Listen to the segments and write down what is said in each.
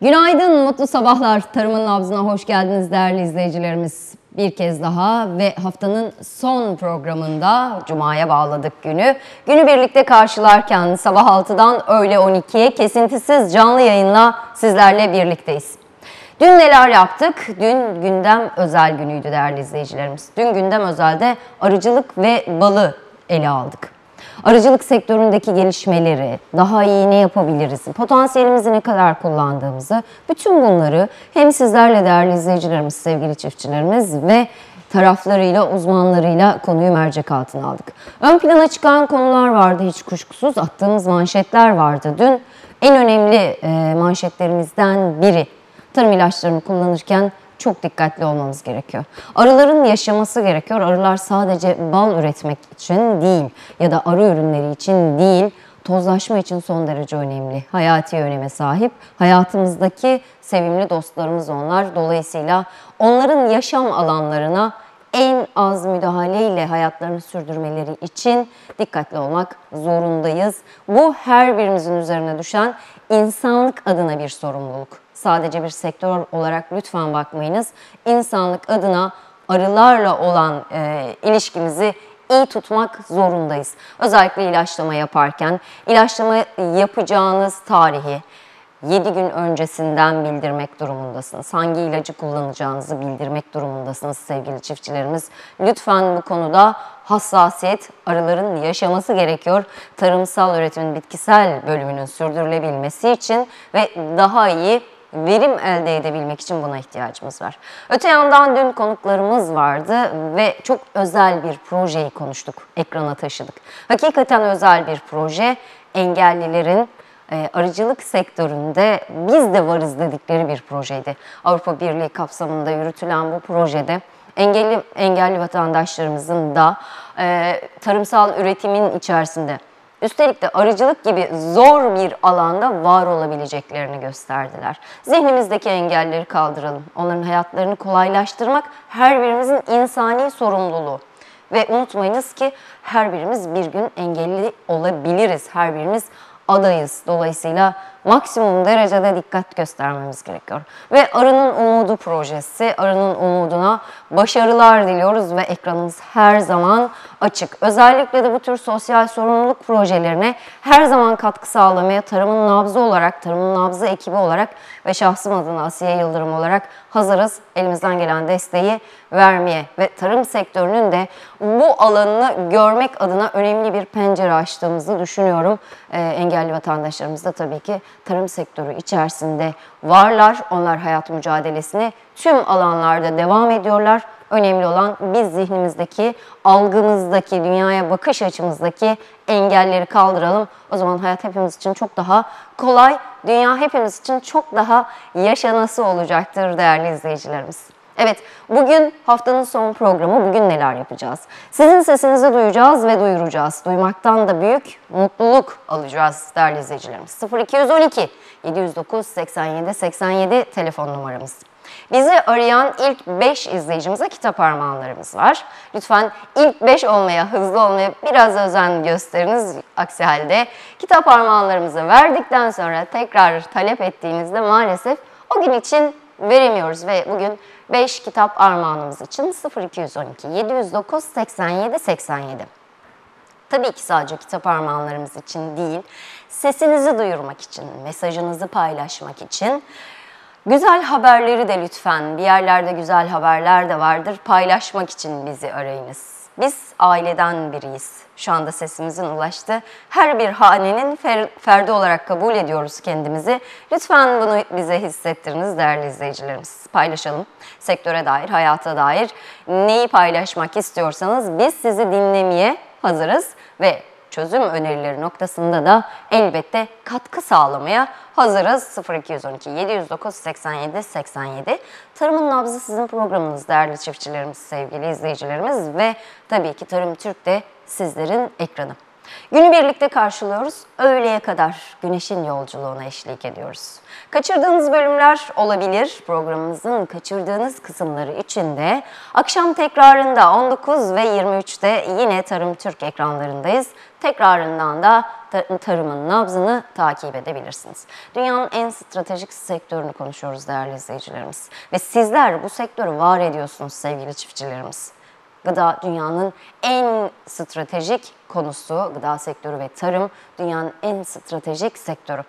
Günaydın, mutlu sabahlar. Tarımın nabzına hoş geldiniz değerli izleyicilerimiz. Bir kez daha ve haftanın son programında Cuma'ya bağladık günü. Günü birlikte karşılarken sabah 6'dan öğle 12'ye kesintisiz canlı yayınla sizlerle birlikteyiz. Dün neler yaptık? Dün gündem özel günüydü değerli izleyicilerimiz. Dün gündem özelde arıcılık ve balı ele aldık. Arıcılık sektöründeki gelişmeleri, daha iyi ne yapabiliriz, potansiyelimizi ne kadar kullandığımızı, bütün bunları hem sizlerle değerli izleyicilerimiz, sevgili çiftçilerimiz ve taraflarıyla, uzmanlarıyla konuyu mercek altına aldık. Ön plana çıkan konular vardı hiç kuşkusuz, attığımız manşetler vardı. Dün en önemli manşetlerimizden biri tarım ilaçlarını kullanırken çok dikkatli olmamız gerekiyor. Arıların yaşaması gerekiyor. Arılar sadece bal üretmek için değil ya da arı ürünleri için değil, tozlaşma için son derece önemli. Hayati öneme sahip. Hayatımızdaki sevimli dostlarımız onlar. Dolayısıyla onların yaşam alanlarına en az müdahaleyle hayatlarını sürdürmeleri için dikkatli olmak zorundayız. Bu her birimizin üzerine düşen insanlık adına bir sorumluluk. Sadece bir sektör olarak lütfen bakmayınız. İnsanlık adına arılarla olan e, ilişkimizi iyi tutmak zorundayız. Özellikle ilaçlama yaparken ilaçlama yapacağınız tarihi 7 gün öncesinden bildirmek durumundasınız. Hangi ilacı kullanacağınızı bildirmek durumundasınız sevgili çiftçilerimiz. Lütfen bu konuda hassasiyet arıların yaşaması gerekiyor. Tarımsal üretimin bitkisel bölümünün sürdürülebilmesi için ve daha iyi verim elde edebilmek için buna ihtiyacımız var. Öte yandan dün konuklarımız vardı ve çok özel bir projeyi konuştuk, ekrana taşıdık. Hakikaten özel bir proje, engellilerin e, arıcılık sektöründe biz de varız dedikleri bir projeydi. Avrupa Birliği kapsamında yürütülen bu projede engelli engelli vatandaşlarımızın da e, tarımsal üretimin içerisinde Üstelik de arıcılık gibi zor bir alanda var olabileceklerini gösterdiler. Zihnimizdeki engelleri kaldıralım. Onların hayatlarını kolaylaştırmak her birimizin insani sorumluluğu. Ve unutmayınız ki her birimiz bir gün engelli olabiliriz. Her birimiz adayız. Dolayısıyla maksimum derecede dikkat göstermemiz gerekiyor. Ve Arı'nın Umudu projesi, Arı'nın umuduna başarılar diliyoruz ve ekranımız her zaman açık. Özellikle de bu tür sosyal sorumluluk projelerine her zaman katkı sağlamaya Tarımın Nabzı olarak, Tarımın Nabzı ekibi olarak ve şahsım adına Asiye Yıldırım olarak hazırız. Elimizden gelen desteği vermeye ve tarım sektörünün de bu alanını görmek adına önemli bir pencere açtığımızı düşünüyorum. Ee, engelli vatandaşlarımız da tabii ki tarım sektörü içerisinde varlar. Onlar hayat mücadelesini tüm alanlarda devam ediyorlar. Önemli olan biz zihnimizdeki, algımızdaki, dünyaya bakış açımızdaki engelleri kaldıralım. O zaman hayat hepimiz için çok daha kolay, dünya hepimiz için çok daha yaşanası olacaktır değerli izleyicilerimiz. Evet, bugün haftanın son programı. Bugün neler yapacağız? Sizin sesinizi duyacağız ve duyuracağız. Duymaktan da büyük mutluluk alacağız değerli izleyicilerimiz. 0212 709 87 87 telefon numaramız. Bizi arayan ilk 5 izleyicimize kitap armağanlarımız var. Lütfen ilk 5 olmaya, hızlı olmaya biraz özen gösteriniz. Aksi halde kitap armağanlarımızı verdikten sonra tekrar talep ettiğinizde maalesef o gün için veremiyoruz ve bugün 5 kitap armağanımız için 0212 709 87 87. Tabii ki sadece kitap armağanlarımız için değil, sesinizi duyurmak için, mesajınızı paylaşmak için Güzel haberleri de lütfen, bir yerlerde güzel haberler de vardır, paylaşmak için bizi arayınız. Biz aileden biriyiz. Şu anda sesimizin ulaştı. Her bir hanenin fer ferdi olarak kabul ediyoruz kendimizi. Lütfen bunu bize hissettiriniz değerli izleyicilerimiz. Paylaşalım. Sektöre dair, hayata dair neyi paylaşmak istiyorsanız biz sizi dinlemeye hazırız ve çözüm önerileri noktasında da elbette katkı sağlamaya hazırız. 0212 709 87 87. Tarımın Nabzı sizin programınız değerli çiftçilerimiz, sevgili izleyicilerimiz ve tabii ki Tarım Türk de sizlerin ekranı. Günü birlikte karşılıyoruz. Öğleye kadar güneşin yolculuğuna eşlik ediyoruz. Kaçırdığınız bölümler olabilir. Programımızın kaçırdığınız kısımları için de akşam tekrarında 19 ve 23'te yine Tarım Türk ekranlarındayız. Tekrarından da tarımın nabzını takip edebilirsiniz. Dünyanın en stratejik sektörünü konuşuyoruz değerli izleyicilerimiz. Ve sizler bu sektörü var ediyorsunuz sevgili çiftçilerimiz. Gıda dünyanın en stratejik konusu gıda sektörü ve tarım dünyanın en stratejik sektörü.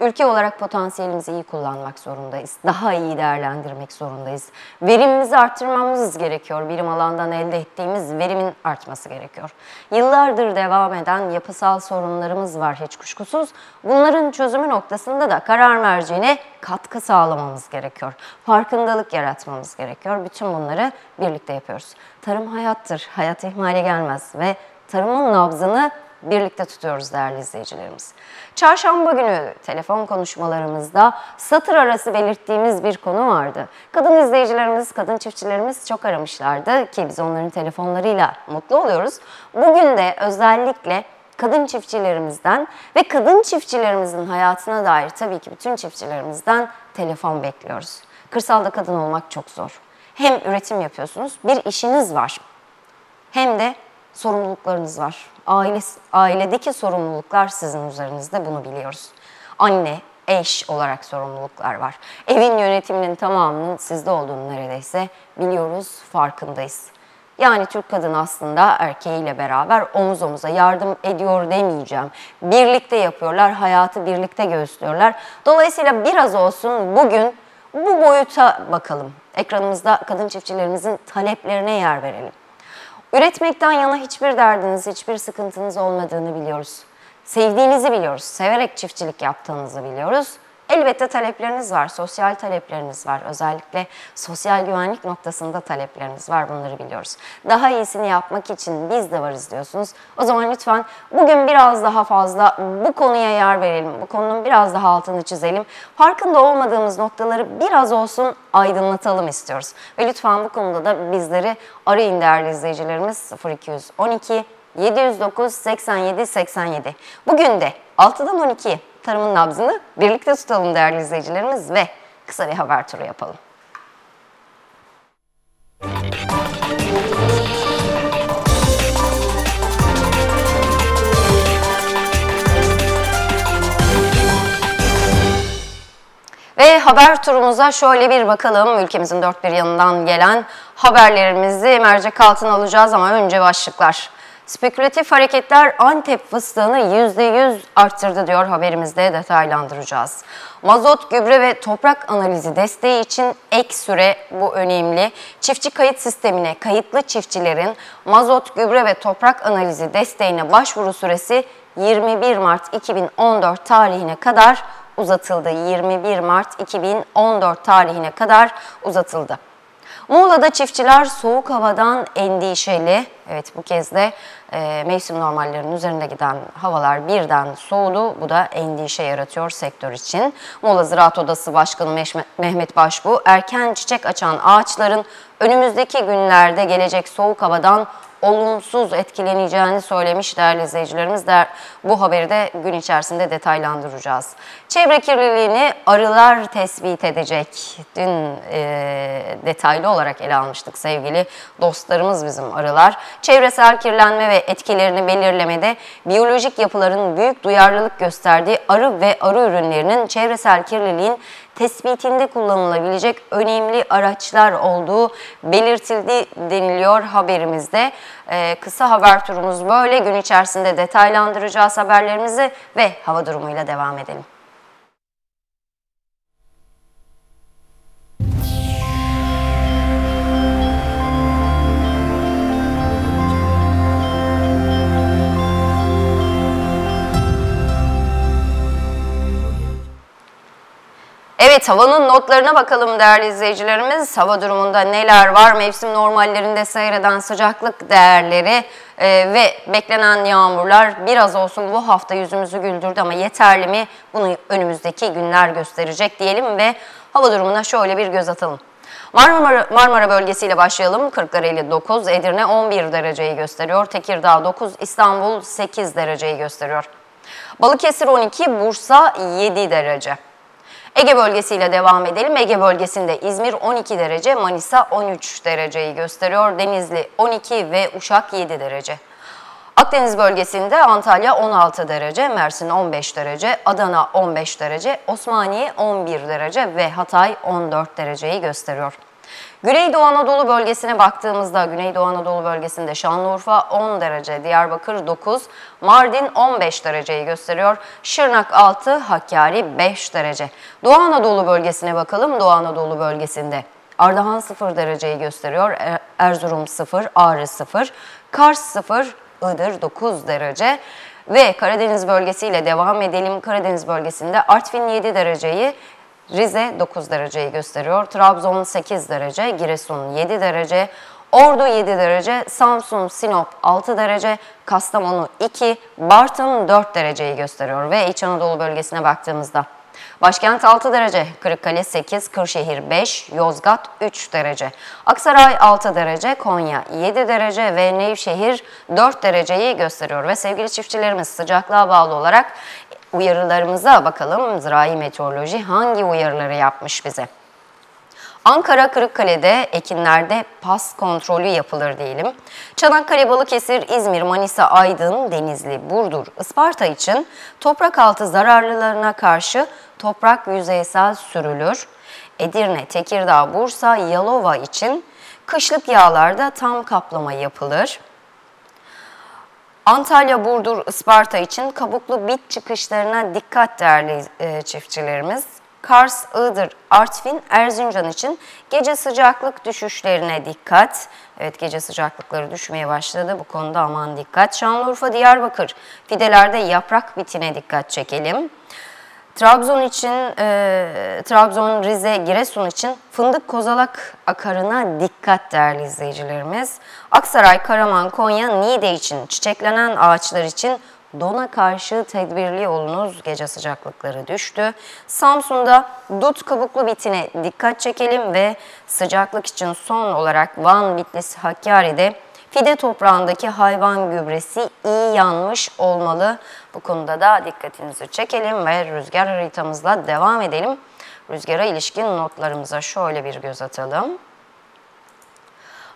Ülke olarak potansiyelimizi iyi kullanmak zorundayız. Daha iyi değerlendirmek zorundayız. Verimimizi arttırmamız gerekiyor. Birim alandan elde ettiğimiz verimin artması gerekiyor. Yıllardır devam eden yapısal sorunlarımız var hiç kuşkusuz. Bunların çözümü noktasında da karar merceğine katkı sağlamamız gerekiyor. Farkındalık yaratmamız gerekiyor. Bütün bunları birlikte yapıyoruz. Tarım hayattır. Hayat ihmale gelmez ve tarımın nabzını birlikte tutuyoruz değerli izleyicilerimiz. Çarşamba günü telefon konuşmalarımızda satır arası belirttiğimiz bir konu vardı. Kadın izleyicilerimiz, kadın çiftçilerimiz çok aramışlardı ki biz onların telefonlarıyla mutlu oluyoruz. Bugün de özellikle kadın çiftçilerimizden ve kadın çiftçilerimizin hayatına dair tabii ki bütün çiftçilerimizden telefon bekliyoruz. Kırsalda kadın olmak çok zor. Hem üretim yapıyorsunuz, bir işiniz var. Hem de sorumluluklarınız var. Aile, ailedeki sorumluluklar sizin üzerinizde bunu biliyoruz. Anne, eş olarak sorumluluklar var. Evin yönetiminin tamamının sizde olduğunu neredeyse biliyoruz, farkındayız. Yani Türk kadını aslında erkeğiyle beraber omuz omuza yardım ediyor demeyeceğim. Birlikte yapıyorlar, hayatı birlikte göğüslüyorlar. Dolayısıyla biraz olsun bugün bu boyuta bakalım. Ekranımızda kadın çiftçilerimizin taleplerine yer verelim. Üretmekten yana hiçbir derdiniz, hiçbir sıkıntınız olmadığını biliyoruz. Sevdiğinizi biliyoruz, severek çiftçilik yaptığınızı biliyoruz. Elbette talepleriniz var, sosyal talepleriniz var. Özellikle sosyal güvenlik noktasında talepleriniz var, bunları biliyoruz. Daha iyisini yapmak için biz de varız diyorsunuz. O zaman lütfen bugün biraz daha fazla bu konuya yer verelim. Bu konunun biraz daha altını çizelim. Farkında olmadığımız noktaları biraz olsun aydınlatalım istiyoruz. Ve lütfen bu konuda da bizleri arayın değerli izleyicilerimiz 0212 709 87 87. Bugün de 6'dan 12 tarımın nabzını birlikte tutalım değerli izleyicilerimiz ve kısa bir haber turu yapalım. Ve haber turumuza şöyle bir bakalım. Ülkemizin dört bir yanından gelen haberlerimizi mercek altına alacağız ama önce başlıklar. Spekülatif hareketler Antep fıstığını %100 arttırdı diyor haberimizde detaylandıracağız. Mazot, gübre ve toprak analizi desteği için ek süre bu önemli. Çiftçi kayıt sistemine kayıtlı çiftçilerin mazot, gübre ve toprak analizi desteğine başvuru süresi 21 Mart 2014 tarihine kadar uzatıldı. 21 Mart 2014 tarihine kadar uzatıldı. Muğla'da çiftçiler soğuk havadan endişeli. Evet bu kez de e, mevsim normallerinin üzerinde giden havalar birden soğudu. Bu da endişe yaratıyor sektör için. Muğla Ziraat Odası Başkanı Mehmet Başbu erken çiçek açan ağaçların önümüzdeki günlerde gelecek soğuk havadan olumsuz etkileneceğini söylemiş değerli izleyicilerimiz. Der, bu haberi de gün içerisinde detaylandıracağız. Çevre kirliliğini arılar tespit edecek. Dün e, detaylı olarak ele almıştık sevgili dostlarımız bizim arılar. Çevresel kirlenme ve etkilerini belirlemede biyolojik yapıların büyük duyarlılık gösterdiği arı ve arı ürünlerinin çevresel kirliliğin tespitinde kullanılabilecek önemli araçlar olduğu belirtildi deniliyor haberimizde. Ee, kısa haber turumuz böyle. Gün içerisinde detaylandıracağız haberlerimizi ve hava durumuyla devam edelim. Evet havanın notlarına bakalım değerli izleyicilerimiz. Hava durumunda neler var? Mevsim normallerinde seyreden sıcaklık değerleri e, ve beklenen yağmurlar biraz olsun bu hafta yüzümüzü güldürdü ama yeterli mi? Bunu önümüzdeki günler gösterecek diyelim ve hava durumuna şöyle bir göz atalım. Marmara, Marmara bölgesiyle başlayalım. Kırklareli 9, Edirne 11 dereceyi gösteriyor. Tekirdağ 9, İstanbul 8 dereceyi gösteriyor. Balıkesir 12, Bursa 7 derece. Ege bölgesiyle devam edelim. Ege bölgesinde İzmir 12 derece, Manisa 13 dereceyi gösteriyor. Denizli 12 ve Uşak 7 derece. Akdeniz bölgesinde Antalya 16 derece, Mersin 15 derece, Adana 15 derece, Osmaniye 11 derece ve Hatay 14 dereceyi gösteriyor. Güneydoğu Anadolu bölgesine baktığımızda Güneydoğu Anadolu bölgesinde Şanlıurfa 10 derece, Diyarbakır 9, Mardin 15 dereceyi gösteriyor. Şırnak 6, Hakkari 5 derece. Doğu Anadolu bölgesine bakalım. Doğu Anadolu bölgesinde Ardahan 0 dereceyi gösteriyor. Er- Erzurum 0, Ağrı 0, Kars 0, Iğdır 9 derece. Ve Karadeniz bölgesiyle devam edelim. Karadeniz bölgesinde Artvin 7 dereceyi, Rize 9 dereceyi gösteriyor. Trabzon 8 derece, Giresun 7 derece, Ordu 7 derece, Samsun, Sinop 6 derece, Kastamonu 2, Bartın 4 dereceyi gösteriyor. Ve İç Anadolu bölgesine baktığımızda Başkent 6 derece, Kırıkkale 8, Kırşehir 5, Yozgat 3 derece. Aksaray 6 derece, Konya 7 derece ve Nevşehir 4 dereceyi gösteriyor. Ve sevgili çiftçilerimiz sıcaklığa bağlı olarak uyarılarımıza bakalım. Zirai Meteoroloji hangi uyarıları yapmış bize? Ankara Kırıkkale'de ekinlerde pas kontrolü yapılır diyelim. Çanakkale, Balıkesir, İzmir, Manisa, Aydın, Denizli, Burdur, Isparta için toprak altı zararlılarına karşı toprak yüzeysel sürülür. Edirne, Tekirdağ, Bursa, Yalova için kışlık yağlarda tam kaplama yapılır. Antalya, Burdur, Isparta için kabuklu bit çıkışlarına dikkat değerli e, çiftçilerimiz. Kars, Iğdır, Artvin, Erzincan için gece sıcaklık düşüşlerine dikkat. Evet gece sıcaklıkları düşmeye başladı. Bu konuda aman dikkat. Şanlıurfa, Diyarbakır fidelerde yaprak bitine dikkat çekelim. Trabzon için, e, Trabzon, Rize, Giresun için fındık kozalak akarına dikkat değerli izleyicilerimiz. Aksaray, Karaman, Konya, Niğde için çiçeklenen ağaçlar için dona karşı tedbirli olunuz. Gece sıcaklıkları düştü. Samsun'da dut kabuklu bitine dikkat çekelim ve sıcaklık için son olarak Van, Bitlis, Hakkari'de Fide toprağındaki hayvan gübresi iyi yanmış olmalı. Bu konuda da dikkatinizi çekelim ve rüzgar haritamızla devam edelim. Rüzgara ilişkin notlarımıza şöyle bir göz atalım.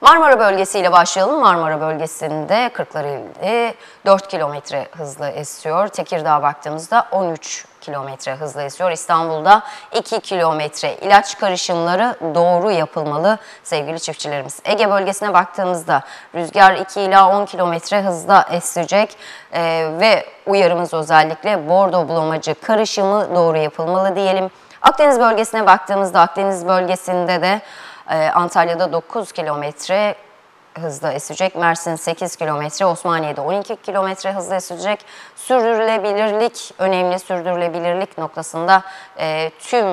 Marmara bölgesiyle başlayalım. Marmara bölgesinde Kırklareli 4 kilometre hızla esiyor. Tekirdağ baktığımızda 13 kilometre hızla esiyor. İstanbul'da 2 kilometre. İlaç karışımları doğru yapılmalı sevgili çiftçilerimiz. Ege bölgesine baktığımızda rüzgar 2 ila 10 kilometre hızla esecek ee, ve uyarımız özellikle bordo bulamacı karışımı doğru yapılmalı diyelim. Akdeniz bölgesine baktığımızda Akdeniz bölgesinde de Antalya'da 9 kilometre hızla esecek. Mersin 8 kilometre, Osmaniye'de 12 kilometre hızla esecek. Sürdürülebilirlik, önemli sürdürülebilirlik noktasında e, tüm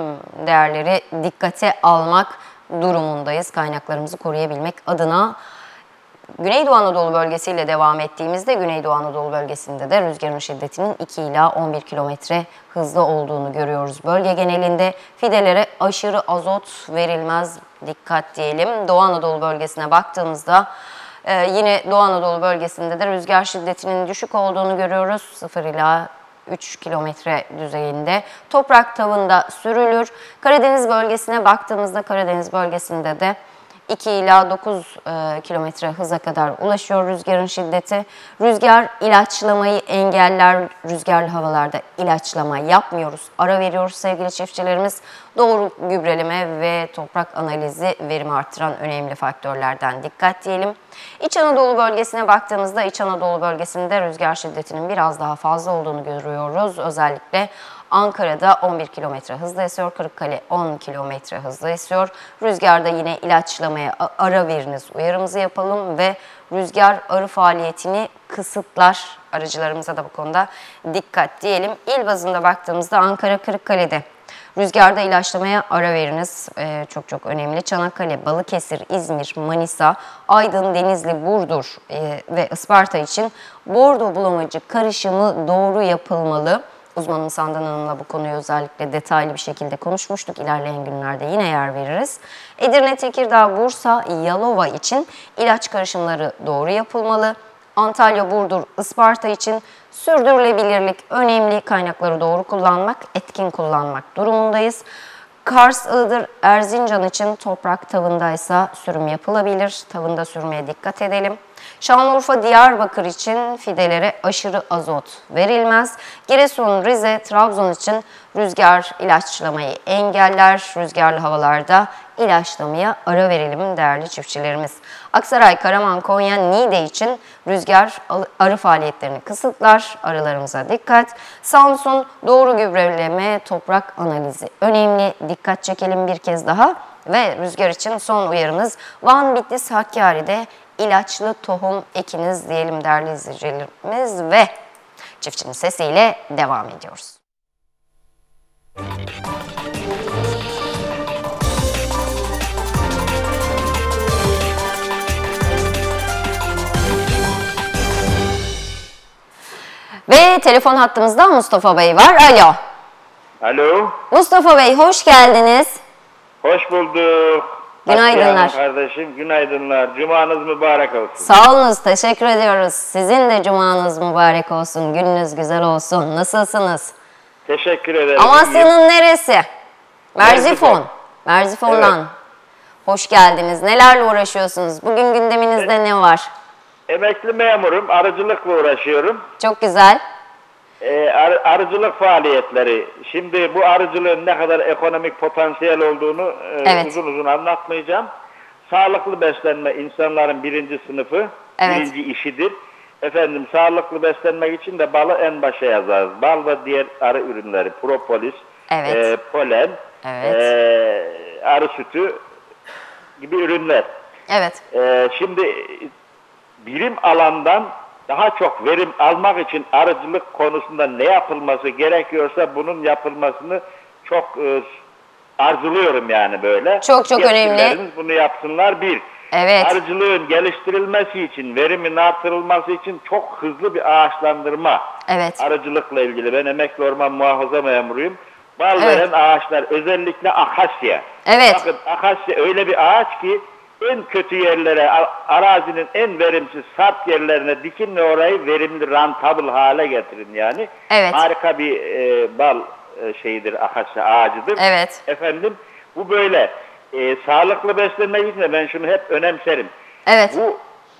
değerleri dikkate almak durumundayız. Kaynaklarımızı koruyabilmek adına. Güneydoğu Anadolu bölgesiyle devam ettiğimizde Güneydoğu Anadolu bölgesinde de rüzgarın şiddetinin 2 ila 11 kilometre hızlı olduğunu görüyoruz. Bölge genelinde fidelere aşırı azot verilmez dikkat diyelim. Doğu Anadolu bölgesine baktığımızda e, yine Doğu Anadolu bölgesinde de rüzgar şiddetinin düşük olduğunu görüyoruz. 0 ila 3 kilometre düzeyinde. Toprak tavında sürülür. Karadeniz bölgesine baktığımızda Karadeniz bölgesinde de 2 ila 9 e, kilometre hıza kadar ulaşıyor rüzgarın şiddeti. Rüzgar ilaçlamayı engeller. Rüzgarlı havalarda ilaçlama yapmıyoruz. Ara veriyoruz sevgili çiftçilerimiz. Doğru gübreleme ve toprak analizi verimi arttıran önemli faktörlerden dikkat diyelim. İç Anadolu bölgesine baktığımızda İç Anadolu bölgesinde rüzgar şiddetinin biraz daha fazla olduğunu görüyoruz. Özellikle Ankara'da 11 kilometre hızla esiyor. Kırıkkale 10 kilometre hızla esiyor. Rüzgarda yine ilaçlamaya ara veriniz uyarımızı yapalım ve rüzgar arı faaliyetini kısıtlar. Arıcılarımıza da bu konuda dikkat diyelim. İl bazında baktığımızda Ankara Kırıkkale'de Rüzgarda ilaçlamaya ara veriniz. Ee, çok çok önemli. Çanakkale, Balıkesir, İzmir, Manisa, Aydın, Denizli, Burdur e, ve Isparta için bordo bulamacı karışımı doğru yapılmalı. Uzmanımız Sandan Hanım'la bu konuyu özellikle detaylı bir şekilde konuşmuştuk. İlerleyen günlerde yine yer veririz. Edirne, Tekirdağ, Bursa, Yalova için ilaç karışımları doğru yapılmalı. Antalya, Burdur, Isparta için sürdürülebilirlik önemli kaynakları doğru kullanmak, etkin kullanmak durumundayız. Kars, Iğdır, Erzincan için toprak tavındaysa sürüm yapılabilir. Tavında sürmeye dikkat edelim. Şanlıurfa, Diyarbakır için fidelere aşırı azot verilmez. Giresun, Rize, Trabzon için rüzgar ilaçlamayı engeller. Rüzgarlı havalarda ilaçlamaya ara verelim değerli çiftçilerimiz. Aksaray, Karaman, Konya, Niğde için rüzgar arı faaliyetlerini kısıtlar. Arılarımıza dikkat. Samsun, doğru gübreleme, toprak analizi önemli. Dikkat çekelim bir kez daha. Ve rüzgar için son uyarımız Van, Bitlis, Hakkari'de ilaçlı tohum ekiniz diyelim değerli izleyicilerimiz ve çiftçinin sesiyle devam ediyoruz. Ve telefon hattımızda Mustafa Bey var. Alo. Alo. Mustafa Bey hoş geldiniz. Hoş bulduk. Günaydınlar. Kardeşim günaydınlar. Cumanız mübarek olsun. Sağ olunuz, teşekkür ediyoruz. Sizin de cumanız mübarek olsun, gününüz güzel olsun. Nasılsınız? Teşekkür ederim. Amasya'nın neresi? Merzifon. Merzifon. Merzifon'dan. Hoş geldiniz. Nelerle uğraşıyorsunuz? Bugün gündeminizde ne var? Emekli memurum. Arıcılıkla uğraşıyorum. Çok güzel. Ee, ar- arıcılık faaliyetleri. Şimdi bu arıcılığın ne kadar ekonomik potansiyel olduğunu e, Evet. uzun uzun anlatmayacağım. Sağlıklı beslenme insanların birinci sınıfı, Evet. birinci işidir. Efendim sağlıklı beslenmek için de balı en başa yazarız. Bal ve diğer arı ürünleri, propolis, Evet. e, polen, Evet. e, arı sütü gibi ürünler. Evet. Ee, şimdi bilim alandan daha çok verim almak için arıcılık konusunda ne yapılması gerekiyorsa bunun yapılmasını çok e, arzuluyorum yani böyle. Çok çok önemli. Bunu yapsınlar bir. Evet. Arıcılığın geliştirilmesi için, verimin artırılması için çok hızlı bir ağaçlandırma. Evet. Arıcılıkla ilgili ben emekli orman muhafaza memuruyum. Bal Evet. veren ağaçlar özellikle akasya. Evet. Bakın akasya öyle bir ağaç ki en kötü yerlere, arazinin en verimsiz sert yerlerine dikin ve orayı verimli, rentable hale getirin yani. Evet. Harika bir e, bal e, şeyidir, akasya ağacıdır. Evet. Efendim bu böyle. E, sağlıklı beslenmek için de ben şunu hep önemserim. Evet. Bu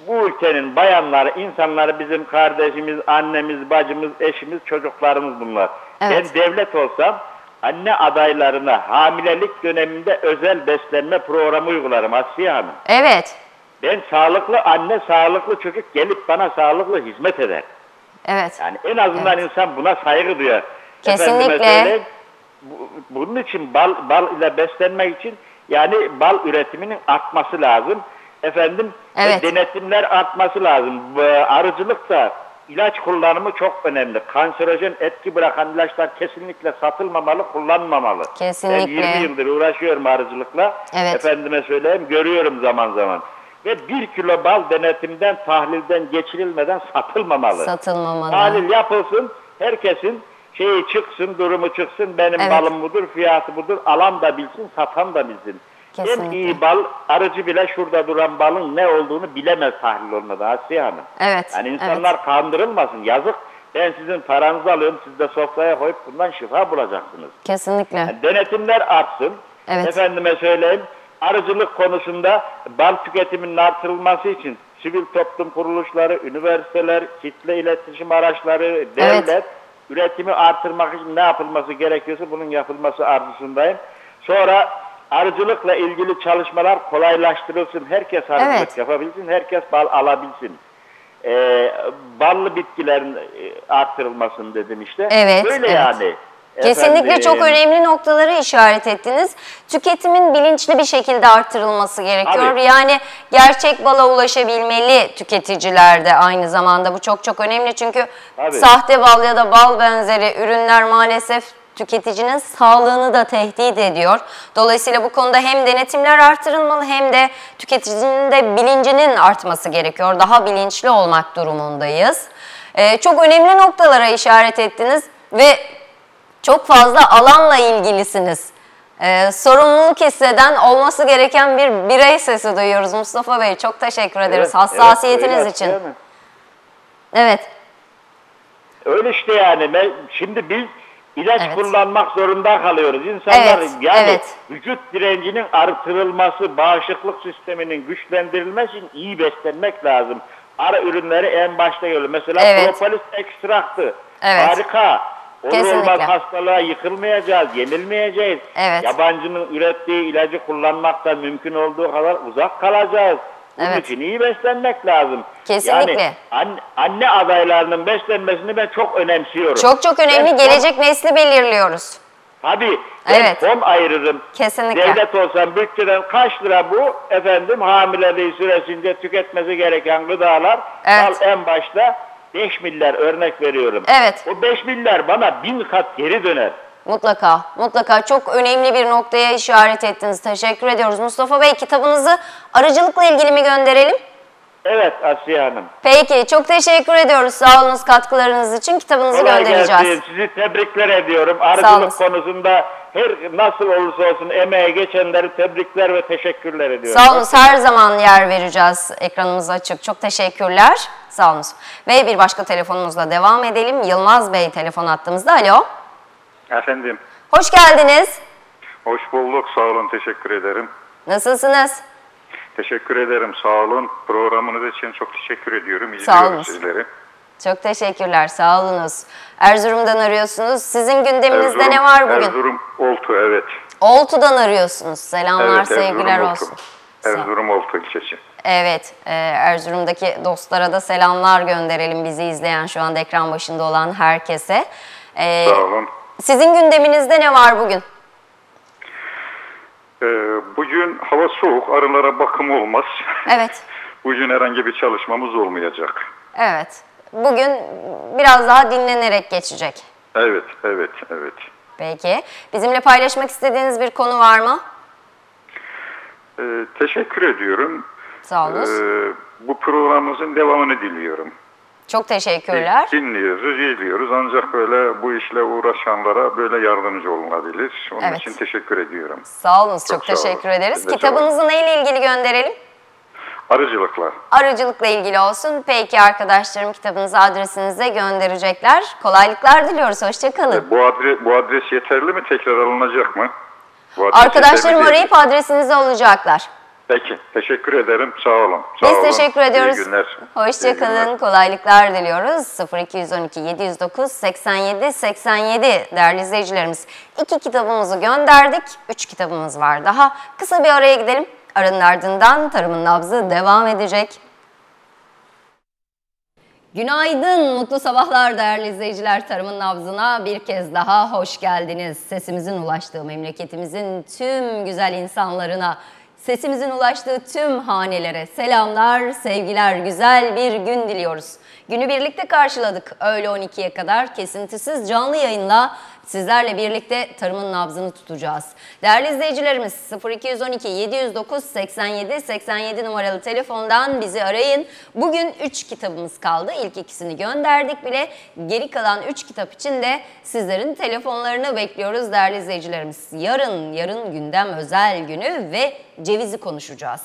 bu ülkenin bayanları, insanları bizim kardeşimiz, annemiz, bacımız, eşimiz, çocuklarımız bunlar. Evet. Ben devlet olsam anne adaylarına hamilelik döneminde özel beslenme programı uygularım Asiye Hanım. Evet. Ben sağlıklı anne, sağlıklı çocuk gelip bana sağlıklı hizmet eder. Evet. Yani en azından insan buna saygı duyar. Kesinlikle. Bu- bunun için bal, bal ile beslenmek için yani bal üretiminin artması lazım. Efendim ve Evet. denetimler artması lazım. Arıcılık da ilaç kullanımı çok önemli. Kanserojen etki bırakan ilaçlar kesinlikle satılmamalı, kullanmamalı. Kesinlikle. Ben 20 yıldır uğraşıyorum arıcılıkla. Evet. Efendime söyleyeyim görüyorum zaman zaman. Ve bir kilo bal denetimden, tahlilden geçirilmeden satılmamalı. Satılmamalı. Tahlil yapılsın, herkesin şeyi çıksın, durumu çıksın, benim Evet. balım budur, fiyatı budur, alan da bilsin, satan da bilsin. Kesinlikle. En iyi bal, arıcı bile şurada duran balın ne olduğunu bilemez tahlil olmadan Asiye Hanım. Evet. Yani insanlar kandırılmasın, yazık. Ben sizin paranızı alıyorum, siz de sofraya koyup bundan şifa bulacaksınız. Kesinlikle. Yani denetimler artsın. Evet. Efendime söyleyeyim, arıcılık konusunda bal tüketiminin artırılması için sivil toplum kuruluşları, üniversiteler, kitle iletişim araçları, devlet üretimi artırmak için ne yapılması gerekiyorsa bunun yapılması arzusundayım. Sonra arıcılıkla ilgili çalışmalar kolaylaştırılsın. Herkes arıcılık Evet. yapabilsin, herkes bal alabilsin. Ee, ballı bitkilerin e, arttırılmasını dedim işte. Evet, Böyle evet. yani. Kesinlikle Efendim, çok önemli noktaları işaret ettiniz. Tüketimin bilinçli bir şekilde artırılması gerekiyor. Tabii. Yani gerçek bala ulaşabilmeli tüketiciler de aynı zamanda. Bu çok çok önemli çünkü Tabii. sahte bal ya da bal benzeri ürünler maalesef tüketicinin sağlığını da tehdit ediyor. Dolayısıyla bu konuda hem denetimler artırılmalı hem de tüketicinin de bilincinin artması gerekiyor. Daha bilinçli olmak durumundayız. Ee, çok önemli noktalara işaret ettiniz ve çok fazla alanla ilgilisiniz. Ee, sorumluluk hisseden olması gereken bir birey sesi duyuyoruz Mustafa Bey. Çok teşekkür ederiz Evet, hassasiyetiniz evet, için. Evet, Öyle işte yani. Şimdi biz ilaç Evet. kullanmak zorunda kalıyoruz. İnsanlar Evet, yani evet. vücut direncinin artırılması, bağışıklık sisteminin güçlendirilmesi için iyi beslenmek lazım. ara ürünleri en başta geliyor. Mesela Evet. propolis ekstraktı. Evet. Harika. Olur Kesinlikle. olmaz hastalığa yıkılmayacağız, yenilmeyeceğiz. Evet. Yabancının ürettiği ilacı kullanmaktan mümkün olduğu kadar uzak kalacağız. Bunun Evet. için iyi beslenmek lazım. Kesinlikle. Yani anne, anne adaylarının beslenmesini ben çok önemsiyorum. Çok çok önemli. Ben Gelecek nesli belirliyoruz. Tabii. Ben Evet. fon ayırırım. Kesinlikle. Devlet olsam bütçeden kaç lira bu? Efendim hamileliği süresince tüketmesi gereken gıdalar. Evet. En başta 5 milyar örnek veriyorum. Evet. O 5 milyar bana bin kat geri döner. Mutlaka, mutlaka çok önemli bir noktaya işaret ettiniz. Teşekkür ediyoruz. Mustafa Bey kitabınızı arıcılıkla ilgili mi gönderelim? Evet Asiye Hanım. Peki, çok teşekkür ediyoruz sağ olunuz katkılarınız için. Kitabınızı Kolay göndereceğiz. gelsin. Sizi tebrikler ediyorum. Arıcılık konusunda her nasıl olursa olsun emeğe geçenleri tebrikler ve teşekkürler ediyorum. Sağ olunuz. Her zaman yer vereceğiz. Ekranımız açık. Çok teşekkürler. Sağ olunuz. Ve bir başka telefonumuzla devam edelim. Yılmaz Bey telefon attığımızda. Alo. Efendim, Hoş geldiniz. hoş bulduk. Sağ olun, teşekkür ederim. Nasılsınız? Teşekkür ederim, sağ olun. Programınız için çok teşekkür ediyorum. Sağ İzliyorum olun. sizleri. Çok teşekkürler. Sağ olunuz. Erzurum'dan arıyorsunuz. Sizin gündeminizde Erzurum- ne var bugün? Erzurum Oltu, evet. Oltu'dan arıyorsunuz. Selamlar, evet, sevgiler Erzurum olsun. Oltu. Erzurum Oltu ilçesi. Evet, e, Erzurum'daki dostlara da selamlar gönderelim bizi izleyen şu anda ekran başında olan herkese. E, Sağ olun. Sizin gündeminizde ne var bugün? Ee, bugün hava soğuk, arılara bakım olmaz. Evet, bugün herhangi bir çalışmamız olmayacak. evet. Bugün biraz daha dinlenerek geçecek. Evet, evet, evet. Peki. Bizimle paylaşmak istediğiniz bir konu var mı? Ee, teşekkür ediyorum. Sağ olunuz. Ee, bu programımızın devamını diliyorum. Çok teşekkürler. Dinliyoruz, izliyoruz ancak böyle bu işle uğraşanlara böyle yardımcı olunabilir. Onun Evet. için teşekkür ediyorum. Sağ olunuz, çok, Çok sağ olun. teşekkür ederiz. Kitabınızı neyle ilgili gönderelim? Arıcılıkla. Arıcılıkla ilgili olsun. Peki arkadaşlarım kitabınızı adresinize gönderecekler. Kolaylıklar diliyoruz. Hoşçakalın. E, Bu adres, bu adres yeterli mi? Tekrar alınacak mı? Arkadaşlarım arayıp adresinizi alacaklar. Peki. Teşekkür ederim. Sağ olun. Sağ Biz olun. teşekkür ediyoruz. İyi günler. İyi Hoşçakalın. günler. Kolaylıklar diliyoruz. 0212 709 87 87 değerli izleyicilerimiz. İki kitabımızı gönderdik. Üç kitabımız var daha. Kısa bir araya gidelim. Aranın ardından tarımın nabzı devam edecek. Günaydın, mutlu sabahlar değerli izleyiciler. Tarımın nabzına bir kez daha hoş geldiniz. Sesimizin ulaştığı memleketimizin tüm güzel insanlarına, sesimizin ulaştığı tüm hanelere selamlar, sevgiler, güzel bir gün diliyoruz. Günü birlikte karşıladık. Öğle 12'ye kadar kesintisiz canlı yayınla sizlerle birlikte tarımın nabzını tutacağız. Değerli izleyicilerimiz 0212 709 87 87 numaralı telefondan bizi arayın. Bugün 3 kitabımız kaldı. İlk ikisini gönderdik bile. Geri kalan 3 kitap için de sizlerin telefonlarını bekliyoruz değerli izleyicilerimiz. Yarın, yarın gündem özel günü ve cevizi konuşacağız.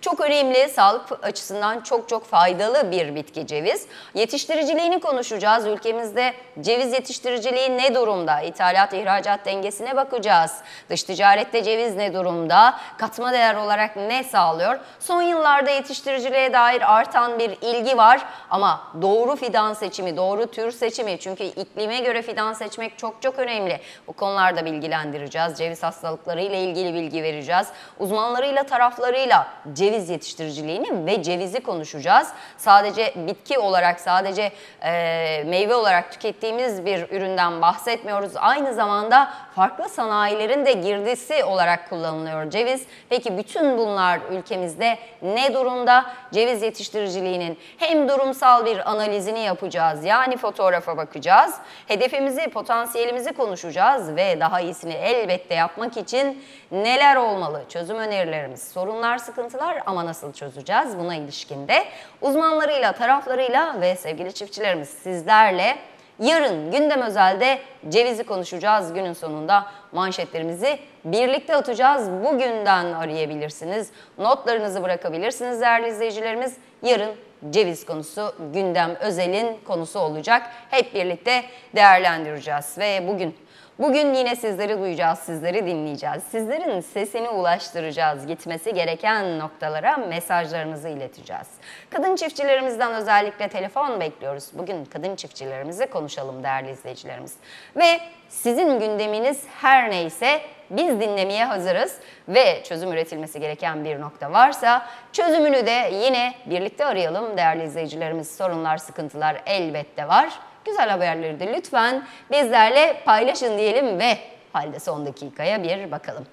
Çok önemli, sağlık açısından çok çok faydalı bir bitki ceviz. Yetiştiriciliğini konuşacağız. Ülkemizde ceviz yetiştiriciliği ne durumda? İthalat ihracat dengesine bakacağız. Dış ticarette ceviz ne durumda? Katma değer olarak ne sağlıyor? Son yıllarda yetiştiriciliğe dair artan bir ilgi var ama doğru fidan seçimi, doğru tür seçimi çünkü iklime göre fidan seçmek çok çok önemli. Bu konularda bilgilendireceğiz. Ceviz hastalıkları ile ilgili bilgi vereceğiz. Uzmanlarıyla, taraflarıyla ceviz yetiştiriciliğini ve cevizi konuşacağız. Sadece bitki olarak, sadece e, meyve olarak tükettiğimiz bir üründen bahsetmiyoruz. Aynı zamanda farklı sanayilerin de girdisi olarak kullanılıyor ceviz. Peki bütün bunlar ülkemizde ne durumda? Ceviz yetiştiriciliğinin hem durumsal bir analizini yapacağız. Yani fotoğrafa bakacağız. Hedefimizi, potansiyelimizi konuşacağız ve daha iyisini elbette yapmak için neler olmalı? Çözüm önerilerimiz, sorunlar, sıkıntılar ama nasıl çözeceğiz? Buna ilişkin de uzmanlarıyla, taraflarıyla ve sevgili çiftçilerimiz sizlerle Yarın gündem özelde cevizi konuşacağız günün sonunda. Manşetlerimizi birlikte atacağız. Bugünden arayabilirsiniz. Notlarınızı bırakabilirsiniz değerli izleyicilerimiz. Yarın ceviz konusu gündem özelin konusu olacak. Hep birlikte değerlendireceğiz ve bugün Bugün yine sizleri duyacağız, sizleri dinleyeceğiz. Sizlerin sesini ulaştıracağız. Gitmesi gereken noktalara mesajlarımızı ileteceğiz. Kadın çiftçilerimizden özellikle telefon bekliyoruz. Bugün kadın çiftçilerimizi konuşalım değerli izleyicilerimiz. Ve sizin gündeminiz her neyse biz dinlemeye hazırız ve çözüm üretilmesi gereken bir nokta varsa çözümünü de yine birlikte arayalım değerli izleyicilerimiz. Sorunlar, sıkıntılar elbette var. Güzel haberleri de lütfen bizlerle paylaşın diyelim ve halde son dakikaya bir bakalım.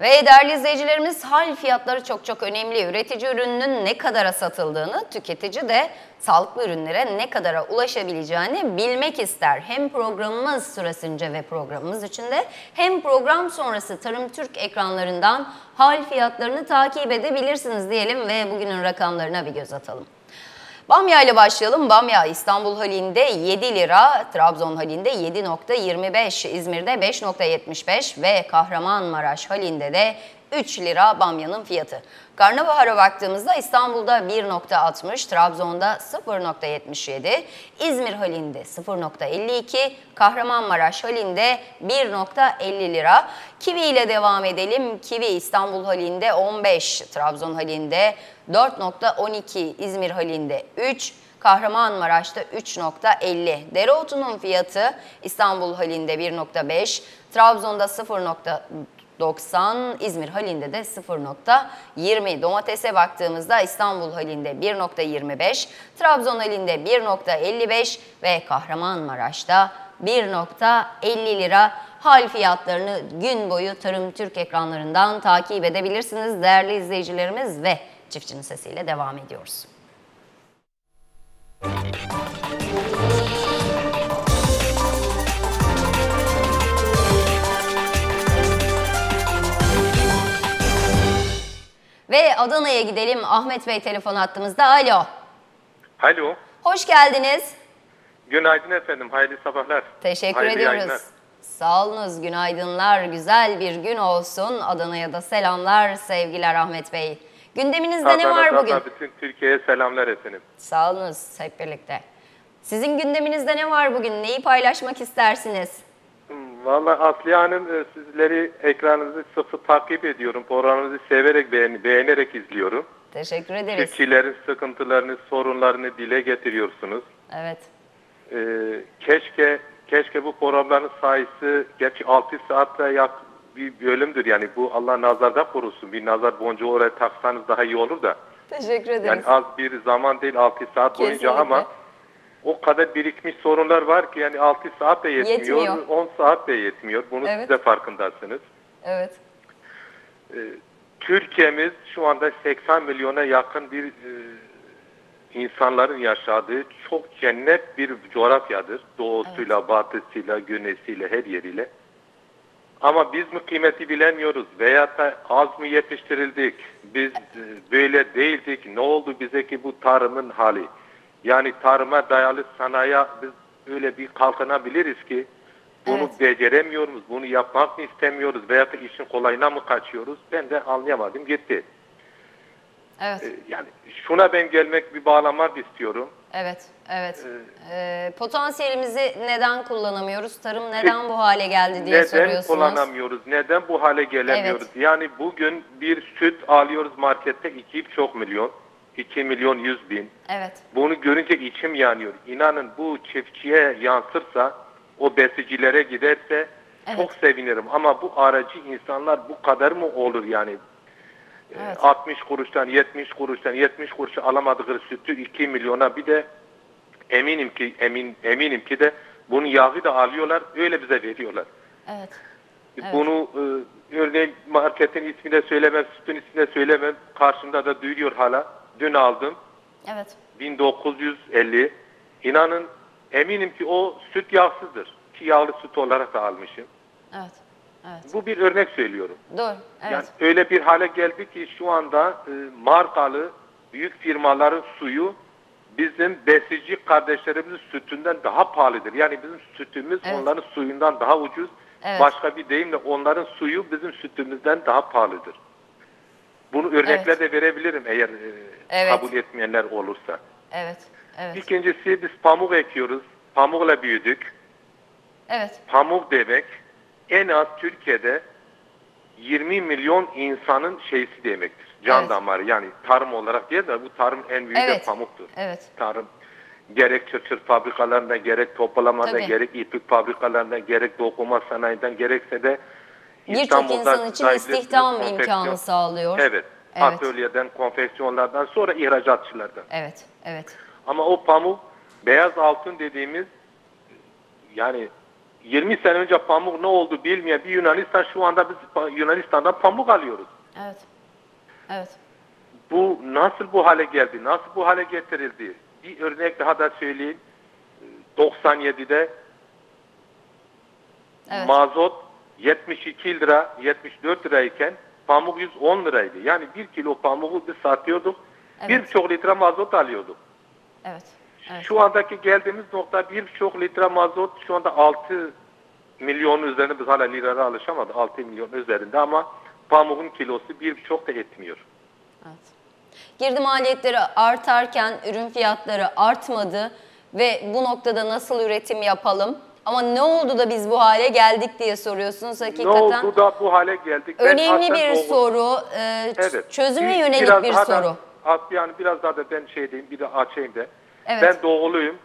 Ve değerli izleyicilerimiz hal fiyatları çok çok önemli. Üretici ürününün ne kadara satıldığını, tüketici de sağlıklı ürünlere ne kadara ulaşabileceğini bilmek ister. Hem programımız süresince ve programımız içinde hem program sonrası Tarım Türk ekranlarından hal fiyatlarını takip edebilirsiniz diyelim ve bugünün rakamlarına bir göz atalım. Bamya ile başlayalım. Bamya İstanbul halinde 7 lira, Trabzon halinde 7.25, İzmir'de 5.75 ve Kahramanmaraş halinde de 3 lira bamyanın fiyatı. Karnabahara baktığımızda İstanbul'da 1.60, Trabzon'da 0.77, İzmir halinde 0.52, Kahramanmaraş halinde 1.50 lira. Kivi ile devam edelim. Kivi İstanbul halinde 15, Trabzon halinde 4.12, İzmir halinde 3, Kahramanmaraş'ta 3.50. Dereotunun fiyatı İstanbul halinde 1.5, Trabzon'da 0.90, İzmir halinde de 0.20. Domatese baktığımızda İstanbul halinde 1.25, Trabzon halinde 1.55 ve Kahramanmaraş'ta 1.50 lira hal fiyatlarını gün boyu Tarım Türk ekranlarından takip edebilirsiniz değerli izleyicilerimiz ve Çiftçinin Sesiyle devam ediyoruz. Ve Adana'ya gidelim. Ahmet Bey telefon attığımızda. Alo. Alo. Hoş geldiniz. Günaydın efendim. Hayırlı sabahlar. Teşekkür Hayırlı ediyoruz. yayınlar. Sağolunuz, günaydınlar, güzel bir gün olsun. Adana'ya da selamlar, sevgiler Ahmet Bey. Gündeminizde ne var Adana'dan bugün? bütün Türkiye'ye selamlar efendim. Sağolunuz hep birlikte. Sizin gündeminizde ne var bugün? Neyi paylaşmak istersiniz? Vallahi Asliye Hanım e, sizleri ekranınızı sıfı takip ediyorum. Programınızı severek beğen- beğenerek izliyorum. Teşekkür ederiz. Çiftçilerin sıkıntılarını, sorunlarını dile getiriyorsunuz. Evet. Ee, keşke keşke bu programların sayısı gerçi 6 saatte yak bir bölümdür yani bu Allah nazarda korusun. Bir nazar boncuğu oraya taksanız daha iyi olur da. Teşekkür ederiz. Yani az bir zaman değil 6 saat boyunca Kesinlikle. ama o kadar birikmiş sorunlar var ki yani 6 saat de yetmiyor, Yetmiyor. 10 saat de yetmiyor. Bunu Evet. siz de farkındasınız. Evet. Türkiye'miz şu anda 80 milyona yakın bir e, insanların yaşadığı çok cennet bir coğrafyadır. Doğusuyla, batısıyla, güneysiyle, her yeriyle. Ama biz mi kıymeti bilemiyoruz veya da az mı yetiştirildik? Biz e, böyle değildik. Ne oldu bize ki bu tarımın hali? Yani tarıma dayalı sanayiye biz öyle bir kalkınabiliriz ki bunu Evet. beceremiyoruz, bunu yapmak mı istemiyoruz veya da işin kolayına mı kaçıyoruz? Ben de anlayamadım gitti. Evet. Ee, Yani şuna ben gelmek bir bağlamak istiyorum. Evet, evet. Ee, potansiyelimizi neden kullanamıyoruz? Tarım neden bu hale geldi diye Neden soruyorsunuz. kullanamıyoruz? Neden bu hale gelemiyoruz? Yani bugün bir süt alıyoruz markette 2,5 milyon, 2 milyon 100 bin. Evet, Bunu görünce içim yanıyor. İnanın bu çiftçiye yansırsa, o besicilere giderse çok sevinirim. Ama bu aracı insanlar bu kadar mı olur yani? Ee, Evet. 60 kuruştan, 70 kuruştan, 70 kuruşa alamadıkları sütü 2 milyona bir de eminim ki emin eminim ki de bunu yağı da alıyorlar, öyle bize veriyorlar. evet. Evet. Bunu e, örneğin marketin ismini de söylemem, sütün ismini de söylemem. Karşımda da duyuyor hala. Dün aldım. Evet, 1950. İnanın eminim ki o süt yağsızdır. Ki yağlı süt olarak da almışım. evet, evet. Bu bir örnek söylüyorum. Dur, evet. Yani öyle bir hale geldi ki şu anda e, markalı büyük firmaların suyu bizim besici kardeşlerimizin sütünden daha pahalıdır. Yani bizim sütümüz Evet. onların suyundan daha ucuz. Evet. Başka bir deyimle onların suyu bizim sütümüzden daha pahalıdır. Bunu örnekler Evet. de verebilirim eğer e, Evet. kabul etmeyenler olursa. Evet, evet, İkincisi biz pamuk ekiyoruz. Pamukla büyüdük. evet, Pamuk demek en az Türkiye'de 20 milyon insanın şeysi demektir. Can Evet. damarı yani tarım olarak değil de bu tarım en büyük de Evet. pamuktur. evet, Tarım gerek çırçır fabrikalarında gerek toplamadan Tabii. gerek iplik fabrikalarından gerek dokuma sanayinden gerekse de Birçok İstanbul'da insan için istihdam konfeksiyon- imkanı sağlıyor. Evet. Evet. Atölyeden, konfeksiyonlardan sonra ihracatçılardan. Evet, evet, Ama o pamuk beyaz altın dediğimiz yani 20 sene önce pamuk ne oldu bilmeyen bir Yunanistan şu anda biz Yunanistan'dan pamuk alıyoruz. evet, evet, Bu nasıl bu hale geldi? Nasıl bu hale getirildi? Bir örnek daha da söyleyeyim. 97'de Evet. mazot 72 lira, 74 lirayken pamuk 110 liraydı. Yani bir kilo pamuğu biz satıyorduk. Evet. Birçok litre mazot alıyorduk. evet, evet. Şu andaki geldiğimiz nokta birçok litre mazot şu anda 6 milyon üzerinde biz hala liraya alışamadık 6 milyon üzerinde ama pamuğun kilosu birçok da etmiyor. Evet. Girdi maliyetleri artarken ürün fiyatları artmadı ve bu noktada nasıl üretim yapalım? Ama ne oldu da biz bu hale geldik diye soruyorsunuz Ne hakikaten. oldu da bu hale geldik? Önemli bir soru, e, Evet. çözüme yönelik biraz bir da- soru. az- yani biraz daha da ben şey diyeyim bir de açayım da. Evet. Ben doğuluyum.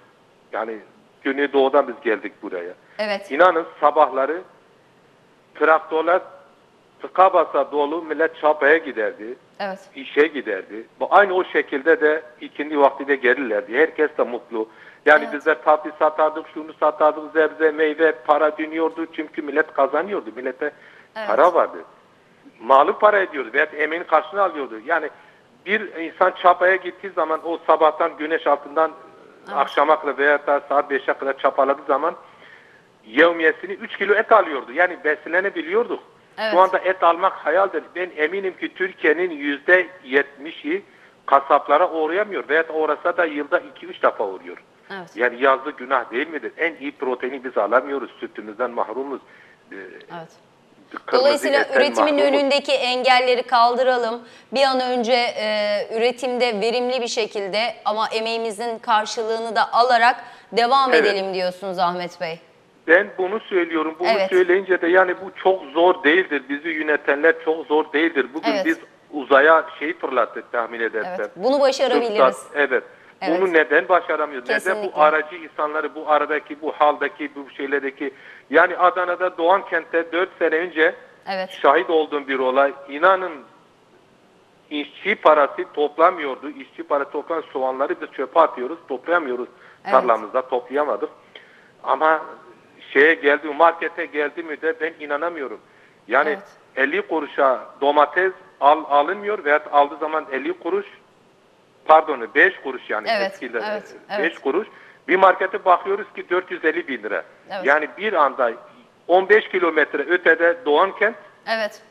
Yani Güneydoğu'dan biz geldik buraya. Evet, İnanın sabahları traktörler tıka basa dolu millet çapaya giderdi. evet, işe giderdi. Bu aynı o şekilde de ikindi vakti de gelirlerdi. Herkes de mutlu. Yani Evet. bizler tatlı satardık, şunu satardık, zebze, meyve, para dönüyordu. Çünkü millet kazanıyordu. Millete Evet. para vardı. Malı para ediyordu veya emeğin karşılığını alıyordu. Yani bir insan çapaya gittiği zaman o sabahtan güneş altından akşama kadar veya da saat 5'e kadar çapaladığı zaman yevmiyesini 3 kilo et alıyordu. Yani beslenebiliyorduk. Evet. Şu anda et almak hayaldir. Ben eminim ki Türkiye'nin yüzde yetmişi kasaplara uğrayamıyor. Veya uğrasa da yılda 2-3 defa uğruyor. Evet, Yani yazdı günah değil midir? En iyi proteini biz alamıyoruz. Sütümüzden mahrumuz. Ee, evet. Dolayısıyla üretimin mahrumuz. önündeki engelleri kaldıralım. Bir an önce e, üretimde verimli bir şekilde ama emeğimizin karşılığını da alarak devam Evet. edelim diyorsunuz Ahmet Bey. Ben bunu söylüyorum. Bunu Evet. söyleyince de yani bu çok zor değildir. Bizi yönetenler çok zor değildir. Bugün Evet. biz uzaya şey fırlattık tahmin edersen. Evet, bunu başarabiliriz. Fırsat, evet. Evet. Bunu neden başaramıyoruz? Neden Kesinlikle. bu aracı insanları, bu aradaki, bu haldaki, bu şeylerdeki yani Adana'da Doğan kentte 4 sene önce Evet. şahit olduğum bir olay. İnanın işçi parası toplamıyordu. İşçi parası toplayan soğanları biz çöpe atıyoruz, toplayamıyoruz. Evet. Tarlamızda toplayamadık. Ama şeye geldi, markete geldi mi de ben inanamıyorum. Yani Evet. 50 kuruşa domates al, alınmıyor veya aldığı zaman 50 kuruş pardon 5 kuruş yani Evet, evet, 5 evet. kuruş. Bir markete bakıyoruz ki 450 bin lira. Evet. Yani bir anda 15 kilometre ötede Doğan kent Evet.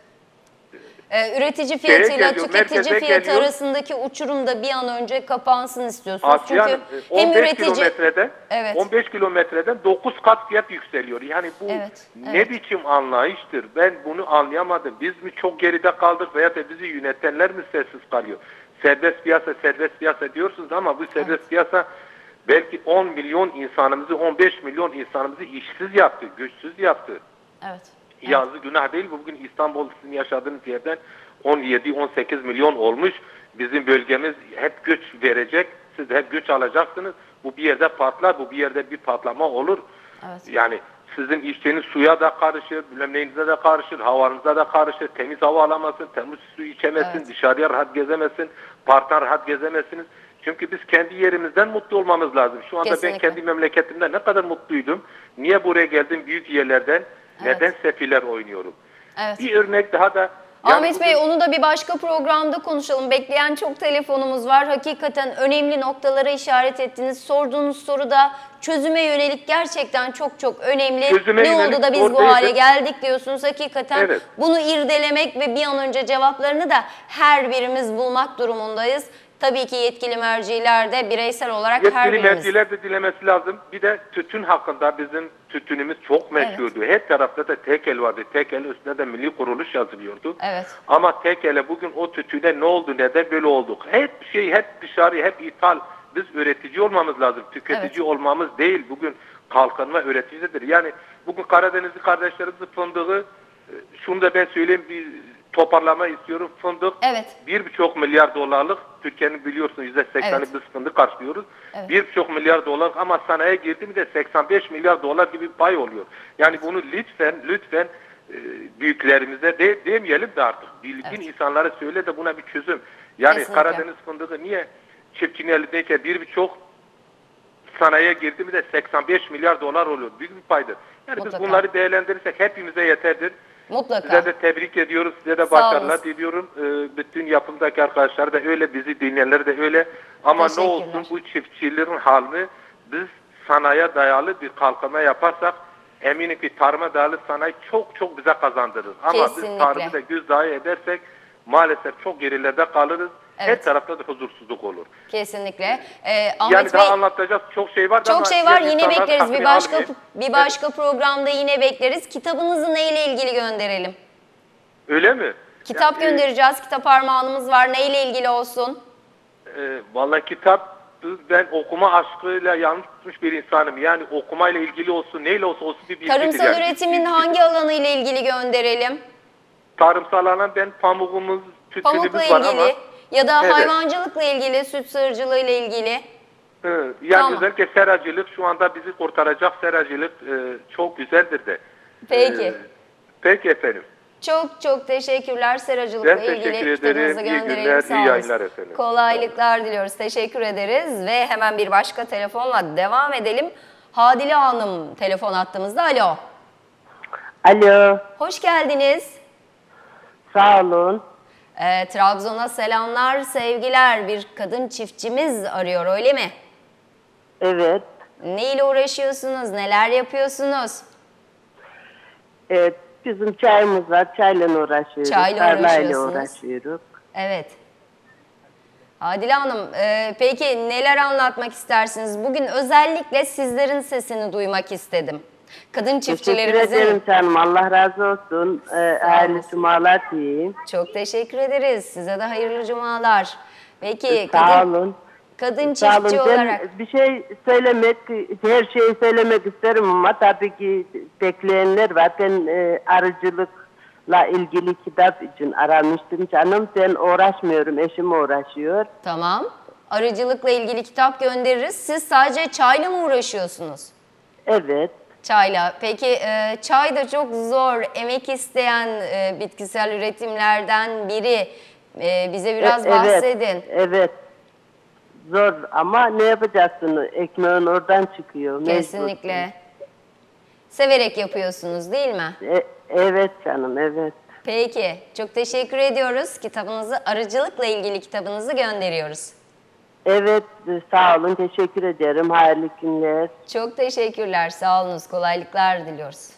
Ee, üretici fiyatıyla geliyor, tüketici fiyatı geliyor. arasındaki uçurum da bir an önce kapansın istiyorsunuz. Asya Çünkü e, hem 15 üretici kilometreden Evet. 15 kilometreden 9 kat fiyat yükseliyor. Yani bu Evet, ne evet. biçim anlayıştır? Ben bunu anlayamadım. Biz mi çok geride kaldık veya da bizi yönetenler mi sessiz kalıyor? Serbest piyasa, serbest piyasa diyorsunuz ama bu serbest piyasa belki 10 milyon insanımızı, 15 milyon insanımızı işsiz yaptı, güçsüz yaptı. evet. Yazı günah değil. Bugün İstanbul sizin yaşadığınız yerden 17-18 milyon olmuş. Bizim bölgemiz hep göç verecek. Siz hep göç alacaksınız. Bu bir yerde patlar. Bu bir yerde bir patlama olur. Evet. Yani sizin içtiğiniz suya da karışır, bilmem neyinize de karışır, havanıza da karışır. Temiz hava alamazsın, temiz su içemezsin, Evet. dışarıya rahat gezemezsin, parktan rahat gezemezsiniz. Çünkü biz kendi yerimizden mutlu olmamız lazım. Şu anda Kesinlikle. ben kendi memleketimde ne kadar mutluydum. Niye buraya geldim büyük yerlerden? Neden sefiler oynuyorum? Evet. Bir örnek daha da yani Ahmet Bey onu da bir başka programda konuşalım. Bekleyen çok telefonumuz var. Hakikaten önemli noktalara işaret ettiniz. Sorduğunuz soru da çözüme yönelik gerçekten çok çok önemli. Çözüme ne oldu da biz bu hale geldik diyorsunuz. Hakikaten Evet. bunu irdelemek ve bir an önce cevaplarını da her birimiz bulmak durumundayız. Tabii ki yetkili merciler de bireysel olarak her Yetkili birimiz. merciler de dilemesi lazım. Bir de tütün hakkında bizim tütünümüz çok meşhurdu. Her tarafta da tekel vardı. Tekel üstünde de milli kuruluş yazılıyordu. Evet. Ama tekele bugün o tütüne ne oldu, neden böyle olduk? Hep şey, hep dışarı, hep ithal. Biz üretici olmamız lazım. Tüketici Evet. olmamız değil. Bugün kalkınma üreticidir. Yani bugün Karadenizli kardeşlerimizin fındığı, e, şunu da ben söyleyeyim, bir toparlama istiyorum. Fındık Evet. bir buçuk milyar dolarlık Türkiye'nin biliyorsun yüzde sekseni Evet. biz fındık karşılıyoruz. Bir buçuk milyar dolar ama sanayiye girdi mi de 85 milyar dolar gibi bir pay oluyor. Yani bunu lütfen lütfen e, büyüklerimize de, demeyelim de artık bilgin insanlara söyle de buna bir çözüm. Yani Kesinlikle. Karadeniz fındığı niye çiftçinin elindeyken bir buçuk sanayiye girdi mi de 85 milyar dolar oluyor. Büyük bir paydır. Yani Mutlaka. biz bunları değerlendirirsek hepimize yeterdir. Mutlaka. Size de tebrik ediyoruz. Size de başarılar diliyorum. Ee, bütün yapımdaki arkadaşlar da öyle, bizi dinleyenler de öyle. Ama ne olsun bu çiftçilerin halini biz sanayiye dayalı bir kalkınma yaparsak eminim ki tarıma dayalı sanayi çok çok bize kazandırır. Ama Kesinlikle. biz tarımı da göz dahi edersek maalesef çok gerilerde kalırız. Her Evet. tarafta da huzursuzluk olur. Kesinlikle. Ee, Ahmet yani Bey daha anlatacak çok şey var. çok şey var yine bekleriz. Bir başka almayayım. bir başka programda yine bekleriz. Kitabınızı neyle ilgili gönderelim? Öyle mi? Kitap Yani, e, göndereceğiz. Kitap armağanımız var. Neyle ilgili olsun? E, vallahi kitap ben okuma aşkıyla yanlış tutmuş bir insanım. Yani okumayla ilgili olsun, neyle olsa olsun bir bilgidir. Tarımsal yani. üretimin hangi alanı ile ilgili gönderelim? Tarımsal alan ben pamuğumuz, tütünümüz Pamukla var ilgili ama ya da Evet. hayvancılıkla ilgili, süt sığırcılığı ile ilgili. hı, yani Tamam. özellikle seracılık şu anda bizi kurtaracak seracılık e, çok güzeldir de. Peki. E, peki efendim. Çok çok teşekkürler seracılıkla Ben teşekkür ilgili ederim. kitabınızı İyi gönderelim. günler, iyi olun. yayınlar efendim. Kolaylıklar diliyoruz. Teşekkür ederiz ve hemen bir başka telefonla devam edelim. Hadile Hanım telefon attığımızda. Alo. Alo, Hoş geldiniz. sağ olun. Ee, Trabzon'a selamlar, sevgiler. Bir kadın çiftçimiz arıyor öyle mi? Evet, Ne ile uğraşıyorsunuz? Neler yapıyorsunuz? evet bizim çayımız var, çayla uğraşıyoruz. Çayla tarlayla uğraşıyorsunuz. uğraşıyoruz. Evet. Adile Hanım, e, peki neler anlatmak istersiniz? Bugün özellikle sizlerin sesini duymak istedim. Kadın Teşekkür çiftçilerimizin ederim canım, Allah razı olsun. Ee, hayırlı cumalar diyeyim. çok teşekkür ederiz. Size de hayırlı cumalar. Peki Sağ kadın, olun. kadın Sağ olun. çiftçi Ben olarak bir şey söylemek, her şeyi söylemek isterim ama tabii ki bekleyenler var. Ben e, arıcılıkla ilgili kitap için aramıştım canım. Ben uğraşmıyorum, eşim uğraşıyor. tamam. Arıcılıkla ilgili kitap göndeririz. Siz sadece çayla mı uğraşıyorsunuz? Evet. Çayla. Peki e, çay da çok zor, emek isteyen e, bitkisel üretimlerden biri. E, bize biraz E- bahsedin. Evet, evet. Zor ama ne yapacaksın? Ekmeğin oradan çıkıyor. Kesinlikle. Severek yapıyorsunuz değil mi? E- evet canım, evet. Peki. Çok teşekkür ediyoruz. Kitabınızı, arıcılıkla ilgili kitabınızı gönderiyoruz. Evet, sağ olun. Teşekkür ederim. Hayırlı günler. Çok teşekkürler. Sağ olunuz. Kolaylıklar diliyoruz.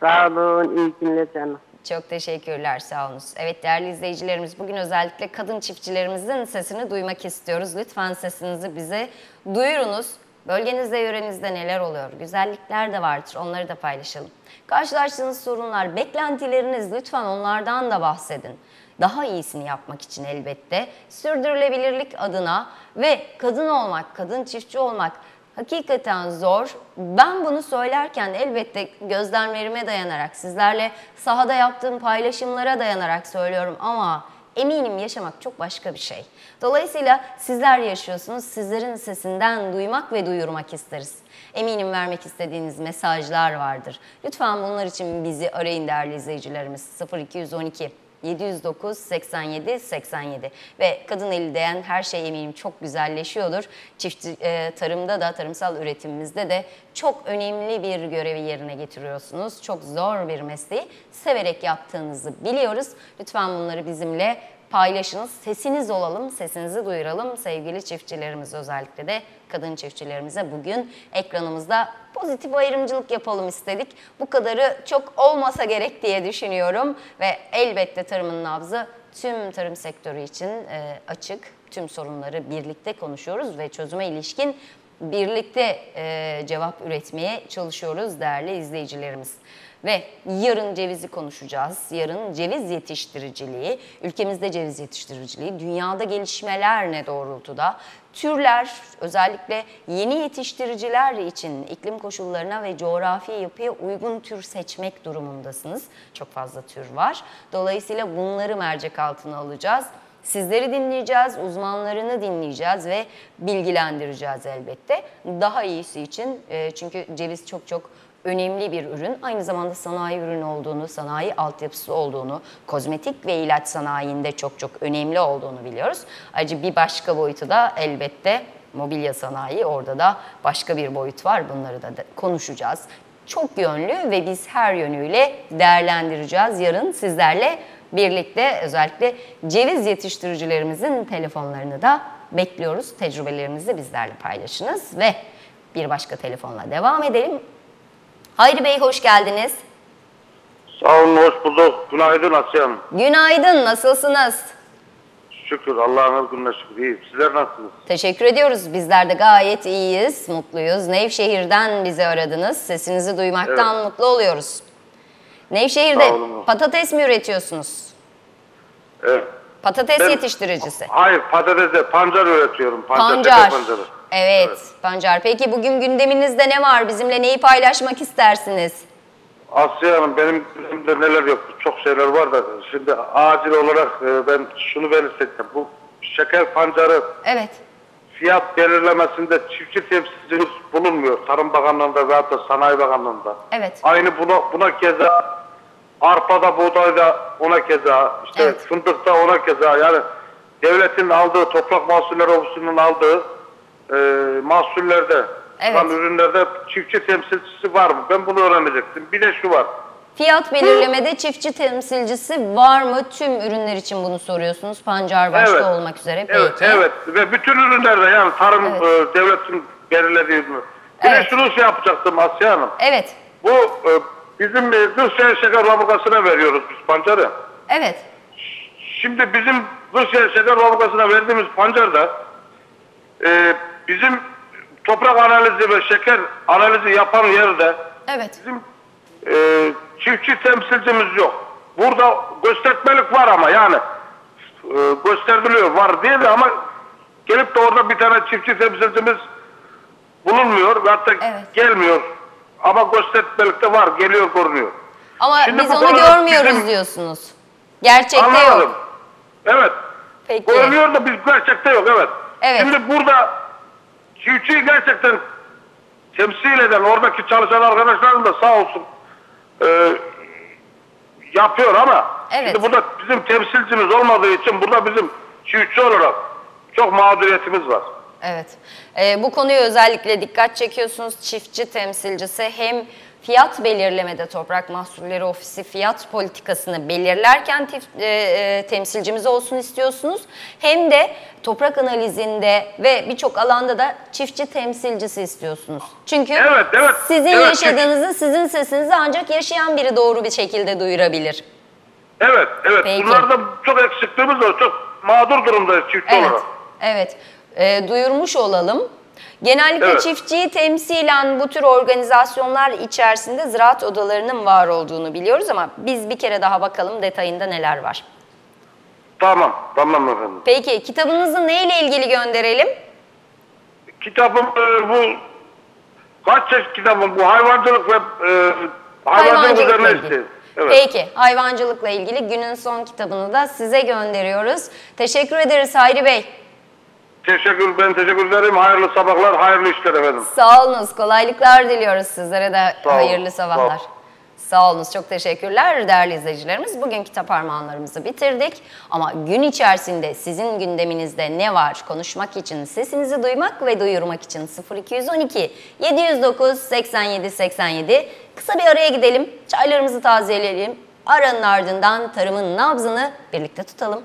Sağ olun. iyi günler canım. Çok teşekkürler, sağ olunuz. Evet değerli izleyicilerimiz, bugün özellikle kadın çiftçilerimizin sesini duymak istiyoruz. Lütfen sesinizi bize duyurunuz. Bölgenizde, yörenizde neler oluyor? Güzellikler de vardır, onları da paylaşalım. Karşılaştığınız sorunlar, beklentileriniz lütfen onlardan da bahsedin. Daha iyisini yapmak için elbette sürdürülebilirlik adına ve kadın olmak, kadın çiftçi olmak Hakikaten zor. Ben bunu söylerken elbette gözlemlerime dayanarak, sizlerle sahada yaptığım paylaşımlara dayanarak söylüyorum ama eminim yaşamak çok başka bir şey. Dolayısıyla sizler yaşıyorsunuz, sizlerin sesinden duymak ve duyurmak isteriz. Eminim vermek istediğiniz mesajlar vardır. Lütfen bunlar için bizi arayın değerli izleyicilerimiz. 0212 709 87 87 ve kadın eli değen her şey eminim çok güzelleşiyordur. Çiftçi e, tarımda da tarımsal üretimimizde de çok önemli bir görevi yerine getiriyorsunuz. Çok zor bir mesleği severek yaptığınızı biliyoruz. Lütfen bunları bizimle paylaşınız. Sesiniz olalım, sesinizi duyuralım. Sevgili çiftçilerimiz özellikle de kadın çiftçilerimize bugün ekranımızda pozitif ayrımcılık yapalım istedik. Bu kadarı çok olmasa gerek diye düşünüyorum ve elbette tarımın nabzı tüm tarım sektörü için e, açık. tüm sorunları birlikte konuşuyoruz ve çözüme ilişkin birlikte e, cevap üretmeye çalışıyoruz değerli izleyicilerimiz. Ve yarın cevizi konuşacağız. Yarın ceviz yetiştiriciliği, ülkemizde ceviz yetiştiriciliği, dünyada gelişmeler ne doğrultuda? Türler, özellikle yeni yetiştiriciler için iklim koşullarına ve coğrafi yapıya uygun tür seçmek durumundasınız. Çok fazla tür var. Dolayısıyla bunları mercek altına alacağız. Sizleri dinleyeceğiz, uzmanlarını dinleyeceğiz ve bilgilendireceğiz elbette. Daha iyisi için e, çünkü ceviz çok çok önemli bir ürün. Aynı zamanda sanayi ürünü olduğunu, sanayi altyapısı olduğunu, kozmetik ve ilaç sanayinde çok çok önemli olduğunu biliyoruz. Ayrıca bir başka boyutu da elbette mobilya sanayi. Orada da başka bir boyut var. Bunları da konuşacağız. Çok yönlü ve biz her yönüyle değerlendireceğiz yarın sizlerle birlikte özellikle ceviz yetiştiricilerimizin telefonlarını da bekliyoruz. Tecrübelerinizi bizlerle paylaşınız ve bir başka telefonla devam edelim. Hayri Bey hoş geldiniz. Sağ olun, hoş bulduk. Günaydın Asya Hanım. Günaydın, nasılsınız? Şükür, Allah'ın hükmüne şükür. İyiyim. Sizler nasılsınız? Teşekkür ediyoruz. Bizler de gayet iyiyiz, mutluyuz. Nevşehir'den bizi aradınız. Sesinizi duymaktan Evet. mutlu oluyoruz. Nevşehir'de Sağ olun. patates mi üretiyorsunuz? Evet. Patates Ben- yetiştiricisi. Hayır, patatese pancar üretiyorum. Pancar, Pancar. pancarı. Evet, pancar. Peki bugün gündeminizde ne var? Bizimle neyi paylaşmak istersiniz? Asya Hanım, benim elimde neler yok. Çok şeyler var da. Şimdi acil olarak e, ben şunu belirteceğim. Bu şeker pancarı Evet. fiyat belirlemesinde çiftçi temsilcimiz bulunmuyor. Tarım Bakanlığı'nda veyahut da Sanayi Bakanlığı'nda. Evet. Aynı buna, buna keza arpada, buğdayda ona keza, işte Evet. fındıkta ona keza yani devletin aldığı, toprak mahsulleri ofisinin aldığı e, mahsullerde, Evet. çıkan ürünlerde çiftçi temsilcisi var mı? Ben bunu öğrenecektim. Bir de şu var. Fiyat belirlemede çiftçi temsilcisi var mı? Tüm ürünler için bunu soruyorsunuz. Pancar başta Evet. olmak üzere. Evet, Peki. evet. Ve bütün ürünlerde yani tarım e, devletin belirlediği ürün. Bir Evet. de şunu şey yapacaktım Asya Hanım. Evet. Bu e, bizim e, Kırşehir Şeker Fabrikası'na veriyoruz biz pancarı. Evet. Şimdi bizim Kırşehir Şeker Fabrikası'na verdiğimiz pancarda e, bizim toprak analizi ve şeker analizi yapan yerde Evet. bizim e, çiftçi temsilcimiz yok. Burada göstermelik var ama yani e, gösteriliyor var diye de ama gelip de orada bir tane çiftçi temsilcimiz bulunmuyor ve hatta Evet. gelmiyor. Ama göstermelik de var, geliyor görünüyor. Ama Şimdi biz onu görmüyoruz bizim- diyorsunuz. Gerçekte Anlamadım. yok. Evet. Peki. Görünüyor da biz gerçekte yok evet. Evet. Şimdi burada çiftçiyi gerçekten temsil eden oradaki çalışan arkadaşlarım da sağ olsun e, yapıyor ama Evet. şimdi burada bizim temsilcimiz olmadığı için burada bizim çiftçi olarak çok mağduriyetimiz var. Evet. Ee, bu konuya özellikle dikkat çekiyorsunuz. Çiftçi temsilcisi hem fiyat belirlemede Toprak Mahsulleri Ofisi fiyat politikasını belirlerken tif- e, temsilcimiz olsun istiyorsunuz. Hem de toprak analizinde ve birçok alanda da çiftçi temsilcisi istiyorsunuz. Çünkü Evet, evet, sizin evet, yaşadığınızı, sizin sesinizi ancak yaşayan biri doğru bir şekilde duyurabilir. Evet, evet. Peki. Bunlarda çok eksikliğimiz var. Çok mağdur durumdayız çiftçi Evet, olarak. evet. Ee, duyurmuş olalım. Genellikle Evet. çiftçiyi temsilen bu tür organizasyonlar içerisinde ziraat odalarının var olduğunu biliyoruz ama biz bir kere daha bakalım detayında neler var. Tamam, tamam efendim. Peki kitabınızı neyle ilgili gönderelim? Kitabım e, bu kaç çeşit kitabım bu hayvancılık ve e, hayvancılık üzerine ilgili. işte. Evet. Peki hayvancılıkla ilgili günün son kitabını da size gönderiyoruz. Teşekkür ederiz Hayri Bey. Teşekkür ben teşekkür ederim. Hayırlı sabahlar, hayırlı işler efendim. Sağ olunuz. Kolaylıklar diliyoruz sizlere de Sağ hayırlı sağ sabahlar. olun. Sağ olunuz. Çok teşekkürler değerli izleyicilerimiz. Bugün kitap armağanlarımızı bitirdik. Ama gün içerisinde sizin gündeminizde ne var konuşmak için, sesinizi duymak ve duyurmak için 0212 709 87 87 kısa bir araya gidelim. Çaylarımızı tazeleyelim. Aranın ardından tarımın nabzını birlikte tutalım.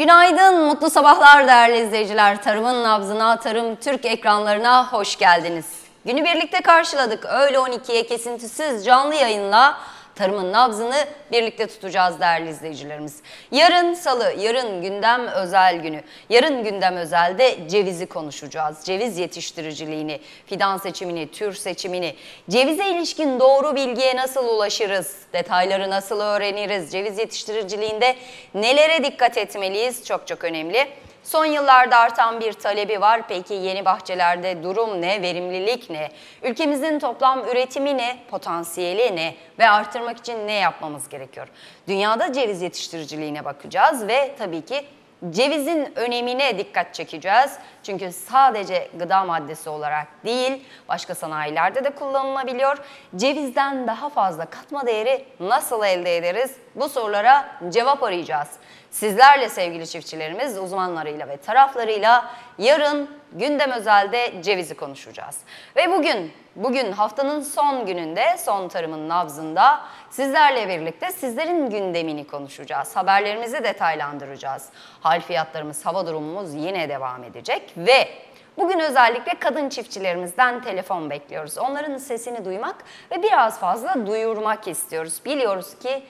Günaydın, mutlu sabahlar değerli izleyiciler. Tarımın nabzına, Tarım Türk ekranlarına hoş geldiniz. Günü birlikte karşıladık. Öğle 12'ye kesintisiz canlı yayınla Tarımın nabzını birlikte tutacağız değerli izleyicilerimiz. Yarın salı, yarın gündem özel günü. Yarın gündem özelde cevizi konuşacağız. Ceviz yetiştiriciliğini, fidan seçimini, tür seçimini, cevize ilişkin doğru bilgiye nasıl ulaşırız, detayları nasıl öğreniriz, ceviz yetiştiriciliğinde nelere dikkat etmeliyiz çok çok önemli. Son yıllarda artan bir talebi var. Peki yeni bahçelerde durum ne, verimlilik ne? Ülkemizin toplam üretimi ne, potansiyeli ne ve artırmak için ne yapmamız gerekiyor? Dünyada ceviz yetiştiriciliğine bakacağız ve tabii ki Cevizin önemine dikkat çekeceğiz. Çünkü sadece gıda maddesi olarak değil, başka sanayilerde de kullanılabiliyor. Cevizden daha fazla katma değeri nasıl elde ederiz? Bu sorulara cevap arayacağız. Sizlerle sevgili çiftçilerimiz uzmanlarıyla ve taraflarıyla yarın gündem özelde cevizi konuşacağız. Ve bugün, bugün haftanın son gününde, son tarımın nabzında sizlerle birlikte sizlerin gündemini konuşacağız. Haberlerimizi detaylandıracağız. Hal fiyatlarımız, hava durumumuz yine devam edecek ve Bugün özellikle kadın çiftçilerimizden telefon bekliyoruz. Onların sesini duymak ve biraz fazla duyurmak istiyoruz. Biliyoruz ki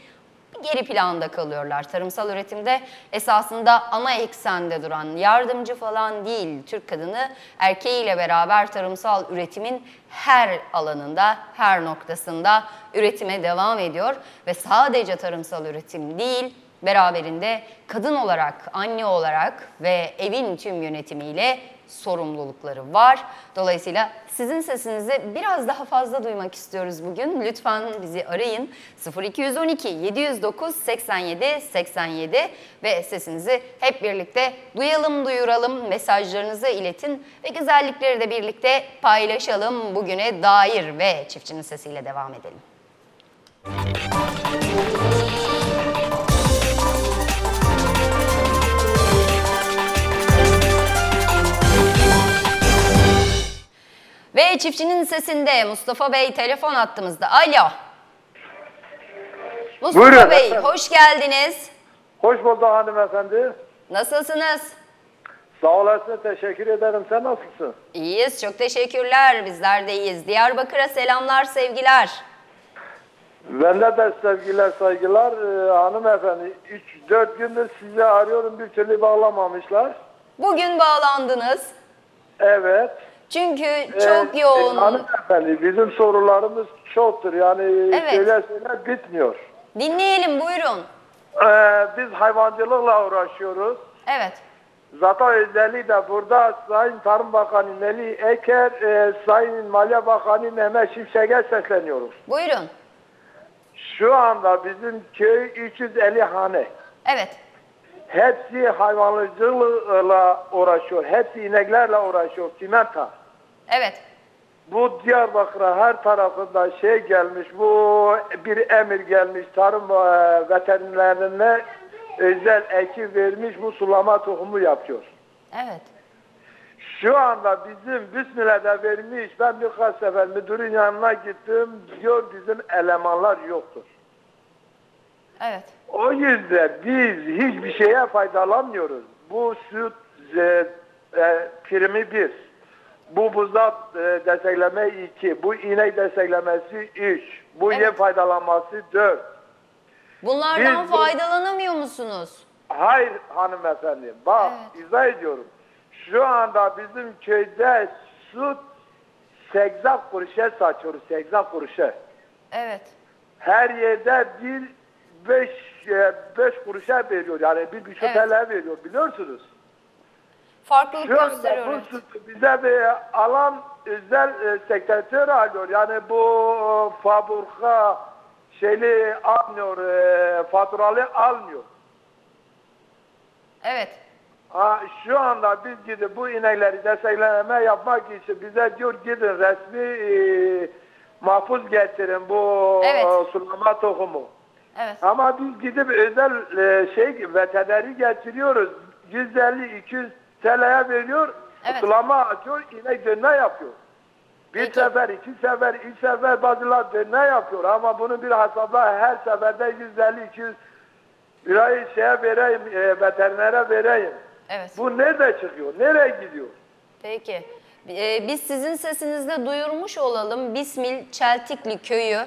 geri planda kalıyorlar. Tarımsal üretimde esasında ana eksende duran yardımcı falan değil. Türk kadını erkeğiyle beraber tarımsal üretimin her alanında, her noktasında üretime devam ediyor ve sadece tarımsal üretim değil, beraberinde kadın olarak, anne olarak ve evin tüm yönetimiyle sorumlulukları var. Dolayısıyla sizin sesinizi biraz daha fazla duymak istiyoruz bugün. Lütfen bizi arayın. 0212 709 87 87 ve sesinizi hep birlikte duyalım, duyuralım, mesajlarınızı iletin ve güzellikleri de birlikte paylaşalım bugüne dair ve çiftçinin sesiyle devam edelim. Ve çiftçinin sesinde Mustafa Bey telefon attığımızda. Alo. Mustafa Buyurun Bey hoş geldiniz. Hoş bulduk hanımefendi. Nasılsınız? Sağ olasın, teşekkür ederim. Sen nasılsın? İyiyiz, çok teşekkürler. Bizler de iyiyiz. Diyarbakır'a selamlar, sevgiler. Bende de sevgiler, saygılar. Ee, hanımefendi, 3-4 gündür sizi arıyorum, bir türlü bağlamamışlar. Bugün bağlandınız. Evet. Çünkü Ee, çok yoğun. e, hanımefendi, bizim sorularımız çoktur. Yani Evet. söyle söyle bitmiyor. Dinleyelim, buyurun. Ee, biz hayvancılıkla uğraşıyoruz. Evet, Zaten özellikle burada Sayın Tarım Bakanı Melih Eker, e, Sayın Maliye Bakanı Mehmet Şimşek'e sesleniyoruz. buyurun. Şu anda bizim köy 350 hane. Evet, Hepsi hayvancılıkla uğraşıyor. Hepsi ineklerle uğraşıyor. Simenta. Evet, Bu Diyarbakır'a her tarafında şey gelmiş. Bu bir emir gelmiş. Tarım e, veterinerlerine özel ekip vermiş. Bu sulama tohumu yapıyor. evet. Şu anda bizim Bismillah'da vermiş. Ben birkaç sefer müdürün yanına gittim. Diyor bizim elemanlar yoktur. Evet, O yüzden biz hiçbir şeye faydalanmıyoruz. Bu süt e, e, primi bir. Bu buzat e, destekleme iki. Bu inek desteklemesi üç. Bu Evet. yem faydalanması dört. Bunlardan Biz faydalanamıyor musunuz? Hayır hanımefendi. Bak Evet. izah ediyorum. Şu anda bizim köyde süt 80 kuruşa satıyoruz. 80 kuruşa. Evet, Her yerde bir 5 5 kuruşa veriyor. Yani bir buçuk Evet. TL veriyor biliyorsunuz. Farklılık Şu gösteriyor. bu evet. bize bir alan özel e, sekretör alıyor. Yani bu e, fabrika şeyli almıyor, e, faturalı almıyor. Evet, Ha, şu anda biz gidip bu inekleri destekleme yapmak için bize diyor gidin resmi e, mahfuz getirin bu Evet. e, sulama tohumu. evet, Ama biz gidip özel e, şey veterineri getiriyoruz. 150-200 TL'ye veriyor. Evet. Sulama atıyor, inek dönme yapıyor. Bir Peki. sefer, iki sefer, üç sefer bazılar dönme yapıyor. Ama bunu bir hesapla her seferde 150-200 lirayı şeye vereyim, e, veterinere vereyim. evet. Bu nerede çıkıyor? Nereye gidiyor? Peki. Ee, biz sizin sesinizle duyurmuş olalım. Bismil Çeltikli köyü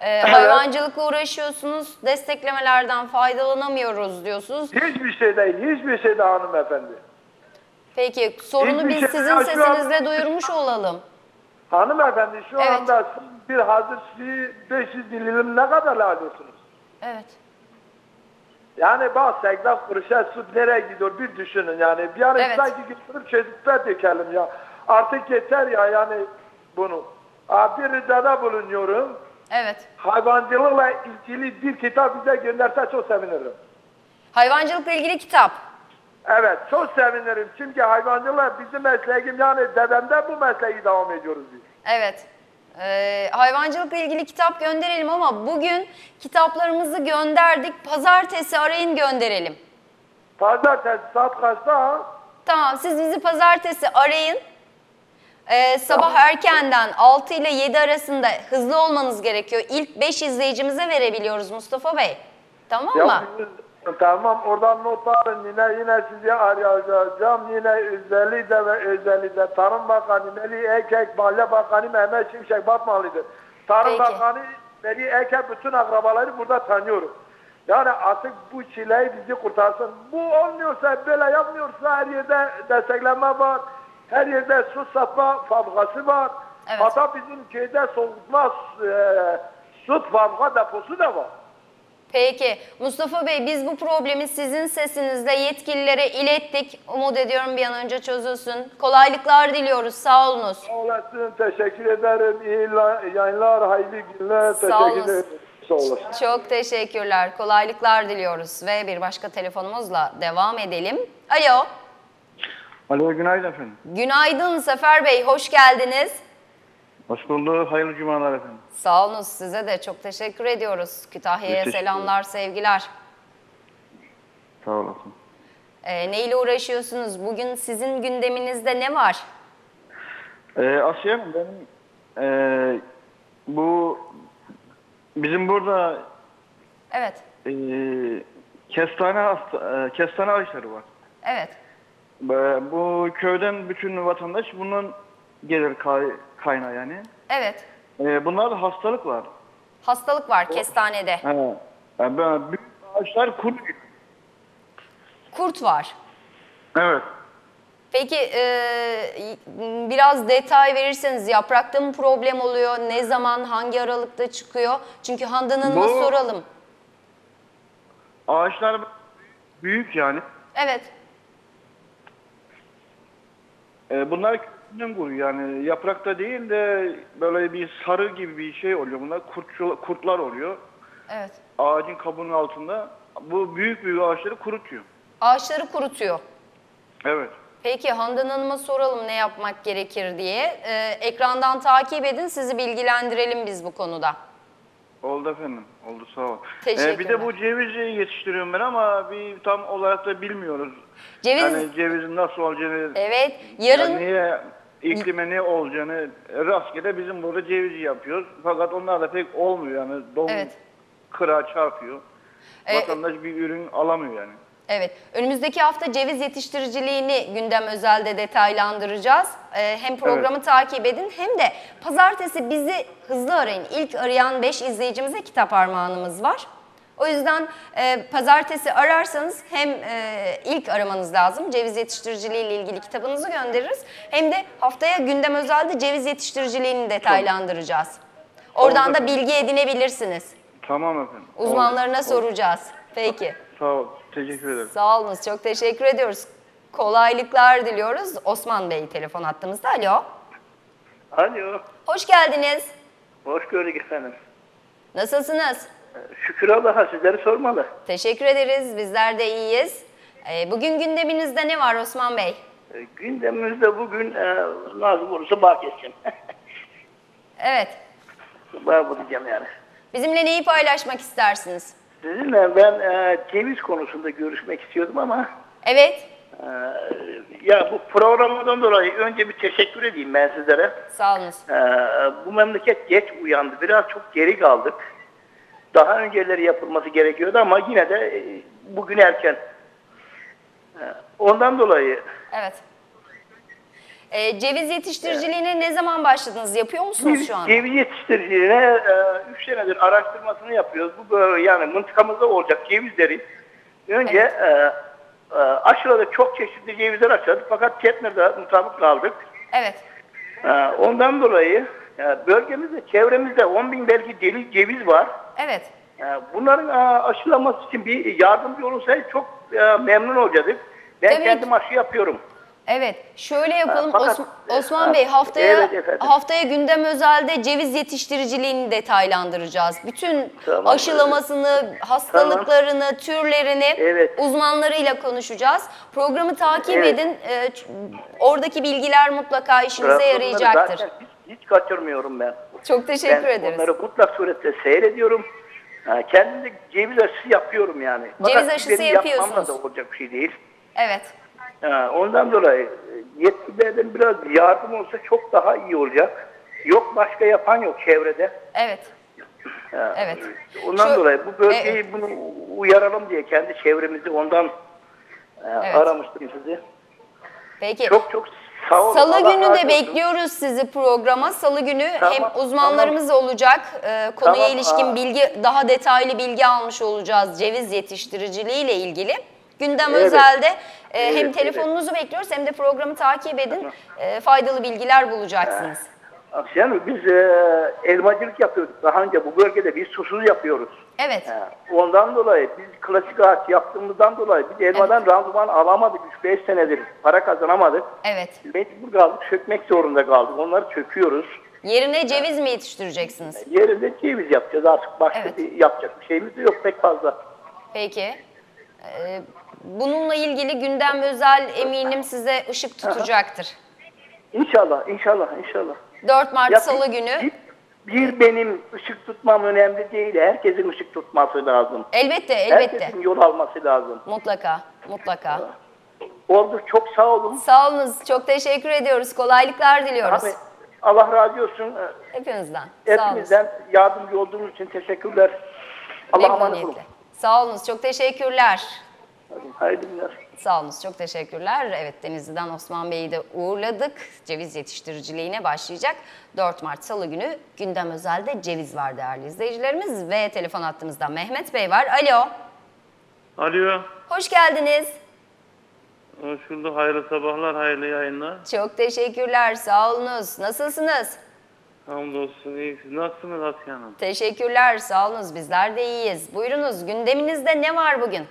Ee, Hayvancılıkla uğraşıyorsunuz, desteklemelerden faydalanamıyoruz diyorsunuz. Hiçbir şey değil, hiçbir şey de hanımefendi. Peki sorunu Hiçbir biz şey- sizin şu an- sesinizle duyurmuş olalım. Hanımefendi şu Evet. anda siz bir hazır suyu 500 dilim ne kadar alıyorsunuz? Evet. Yani bak 80 kuruşa su nereye gidiyor bir düşünün yani. Bir ara Evet. sanki götürüp çocuklar dökelim ya. Artık yeter ya yani bunu. Aa, Bir ricada bulunuyorum. Evet. Hayvancılıkla ilgili bir kitap bize gönderse çok sevinirim. Hayvancılıkla ilgili kitap. Evet çok sevinirim. Çünkü hayvancılık bizim mesleğim yani dedemden bu mesleği devam ediyoruz biz. Evet. Ee, hayvancılıkla ilgili kitap gönderelim ama bugün kitaplarımızı gönderdik. Pazartesi arayın gönderelim. Pazartesi saat kaçta? Tamam siz bizi pazartesi arayın. Ee, sabah erkenden 6 ile 7 arasında hızlı olmanız gerekiyor. İlk 5 izleyicimize verebiliyoruz Mustafa Bey. Tamam mı? Ya, tamam oradan not alın yine yine sizi arayacağım yine özellikle ve özellikle Tarım Bakanı Melih Ekek, Mahalle Bakanı Mehmet Şimşek Batmalı'dır. Tarım Peki. Bakanı Melih Ekek bütün akrabaları burada tanıyorum. Yani artık bu çileyi bizi kurtarsın. Bu olmuyorsa böyle yapmıyorsa her yerde destekleme var. Her yerde su satma fabrikası var. Evet. Hatta bizim köyde soğutma e, süt fabrika deposu da var. Peki Mustafa Bey biz bu problemi sizin sesinizle yetkililere ilettik. Umut ediyorum bir an önce çözülsün. Kolaylıklar diliyoruz. Sağ olunuz. Sağ olasın, teşekkür ederim. İyi la- yayınlar, hayırlı günler. Sağ teşekkür ederim. Sağ olasın. Çok teşekkürler. Kolaylıklar diliyoruz ve bir başka telefonumuzla devam edelim. Alo. Alo günaydın efendim. Günaydın Sefer Bey. Hoş geldiniz. Hoş bulduk. Hayırlı cumalar efendim. Sağ olun size de çok teşekkür ediyoruz. Kütahya'ya Teşekkür selamlar, sevgiler. Sağ olasın. Ee, neyle uğraşıyorsunuz? Bugün sizin gündeminizde ne var? Ee, Asiye Hanım benim ee, bu bizim burada Evet, ee, kestane hasta, ee, kestane ağaçları var. evet. Bu köyden bütün vatandaş bunun gelir kay- kaynağı yani. Evet. Ee, bunlarda hastalık var. Hastalık var kestanede. He. Yani böyle büyük ağaçlar kuruyor. Kurt var. Evet. Peki e, biraz detay verirseniz yaprakta mı problem oluyor? Ne zaman, hangi aralıkta çıkıyor? Çünkü Handan Hanım'a Bu- soralım. Ağaçlar büyük yani. Evet, Ee, bunlar kökünden kuruyor yani yaprakta değil de böyle bir sarı gibi bir şey oluyor. Bunlar kurtçu, kurtlar oluyor evet. ağacın kabuğunun altında. Bu büyük büyük ağaçları kurutuyor. Ağaçları kurutuyor. Evet. Peki Handan Hanım'a soralım ne yapmak gerekir diye. E, ekrandan takip edin, sizi bilgilendirelim biz bu konuda. Oldu efendim. Oldu sağ ol. Teşekkürler. Ee, bir de bu cevizi yetiştiriyorum ben ama bir tam olarak da bilmiyoruz. Ceviz, Yani cevizin nasıl olacağını, evet, yani yarın niye iklime ne olacağını rastgele bizim burada cevizi yapıyoruz. Fakat onlar da pek olmuyor yani. Dom Evet. kıra çarpıyor. Ee, Vatandaş bir ürün alamıyor yani. Evet, önümüzdeki hafta ceviz yetiştiriciliğini gündem özelde detaylandıracağız. Ee, hem programı takip edin hem de pazartesi bizi hızlı arayın. İlk arayan 5 izleyicimize kitap armağanımız var. O yüzden e, pazartesi ararsanız hem e, ilk aramanız lazım. Ceviz yetiştiriciliği ile ilgili kitabınızı göndeririz. Hem de haftaya gündem özelde ceviz yetiştiriciliğini detaylandıracağız. Oradan da bilgi edinebilirsiniz. Tamam efendim. Oldu. Uzmanlarına Oldu. soracağız. Peki. Sağ ol. Teşekkür ederim. Sağ olunuz. Çok teşekkür ediyoruz. Kolaylıklar diliyoruz. Osman Bey telefon attığımızda. Alo. Alo, Hoş geldiniz. hoş gördük efendim. Nasılsınız? Şükür Allah'a sizleri sormalı. Teşekkür ederiz. Bizler de iyiyiz. Ee, bugün gündeminizde ne var Osman Bey? E, Gündemimizde bugün e, nasıl olursa bağ keseceğim. Evet. bağ bulacağım yani. Bizimle neyi paylaşmak istersiniz? Sizinle ben e, ceviz konusunda görüşmek istiyordum ama Evet. e, ya bu programdan dolayı önce bir teşekkür edeyim ben sizlere. Sağ olunuz. E, bu memleket geç uyandı. Biraz çok geri kaldık. Daha önceleri yapılması gerekiyordu ama yine de e, bugün erken. E, ondan dolayı Evet. E, ceviz yetiştiriciliğine ne zaman başladınız? Yapıyor musunuz şu anda? Ceviz yetiştiriciliğine 3 senedir araştırmasını yapıyoruz. Bu böyle yani mıntıkamızda olacak cevizleri önce e, e, aşıladık. Çok çeşitli cevizler aşıladık. Fakat Ketner'de mutabık kaldık. Evet. E, ondan dolayı e, bölgemizde, çevremizde 10 bin belki deli ceviz var. Evet. E, bunların e, aşılaması için bir yardımcı olursa çok e, memnun olacaktık. Ben Tabii kendim aşı yapıyorum. Evet, şöyle yapalım Ha, fakat- Osman, Osman Ha, Bey haftaya evet haftaya gündem özelde ceviz yetiştiriciliğini detaylandıracağız. Bütün Tamam, aşılamasını, hastalıklarını, türlerini Evet. uzmanlarıyla konuşacağız. Programı takip Evet. edin. Ee, oradaki bilgiler mutlaka işinize yarayacaktır. Zaten hiç, kaçırmıyorum ben. Çok teşekkür ben ederiz. onları mutlak surette seyrediyorum. Ha, kendim ceviz aşısı yapıyorum yani. Ceviz aşısı benim yapmamla yapıyorsunuz. da olacak bir şey değil. Evet. Ha, ondan dolayı e, yetkililerden biraz yardım olsa çok daha iyi olacak. Yok başka yapan yok çevrede. Evet. Ha, Evet. Ondan Şu- dolayı bu bölgeyi Evet. bunu uyaralım diye kendi çevremizi ondan e, Evet. aramıştım sizi. Peki. Çok çok sağ olun. Salı Allah günü razı de olsun. bekliyoruz sizi programa. Salı günü Tamam, hem uzmanlarımız olacak. e, konuya Tamam, ilişkin aa. bilgi daha detaylı bilgi almış olacağız ceviz yetiştiriciliği ile ilgili. Gündem Evet. özelde e, hem Evet, telefonunuzu bekliyoruz hem de programı takip edin. E, faydalı bilgiler bulacaksınız. Akşam biz e, elmacılık yapıyorduk. Daha önce bu bölgede biz susuz yapıyoruz. Evet. Ha, Ondan dolayı biz klasik ağaç yaptığımızdan dolayı biz elmadan randıman alamadık 3-5 senedir. Para kazanamadık. Evet. Mecbur kaldık, çökmek zorunda kaldık. Onları çöküyoruz. Yerine ceviz mi yetiştireceksiniz? Yerinde ceviz yapacağız artık. Başka Evet. bir yapacak bir şeyimiz de yok pek fazla. Peki. E, bununla ilgili gündem özel eminim size ışık tutacaktır. İnşallah, inşallah, inşallah. 4 Mart Ya Salı bir- günü. Bir, bir benim ışık tutmam önemli değil. Herkesin ışık tutması lazım. Elbette, elbette. Herkesin yol alması lazım. Mutlaka, mutlaka. Oldu. Çok sağ olun. Sağ olunuz. Çok teşekkür ediyoruz. Kolaylıklar diliyoruz. Abi, Allah razı olsun. Hepinizden. Sağ olunuz. Hepimizden yardımcı olduğunuz için teşekkürler. Allah'a emanet olun. Memnuniyetle. Sağ olunuz. Çok teşekkürler. Hayırlı günler. Sağ olunuz. Çok teşekkürler. Evet Denizli'den Osman Bey'i de uğurladık. Ceviz yetiştiriciliğine başlayacak. 4 Mart Salı günü gündem özelde ceviz var değerli izleyicilerimiz. Ve telefon hattımızda Mehmet Bey var. Alo. Alo. Hoş geldiniz. Hoş bulduk. Hayırlı sabahlar, hayırlı yayınlar. Çok teşekkürler. Sağ olunuz. Nasılsınız? Hamdolsun iyi. Siz nasılsınız Asiye Hanım? Teşekkürler. Sağ olunuz. Bizler de iyiyiz. Buyurunuz. Gündeminizde ne var bugün?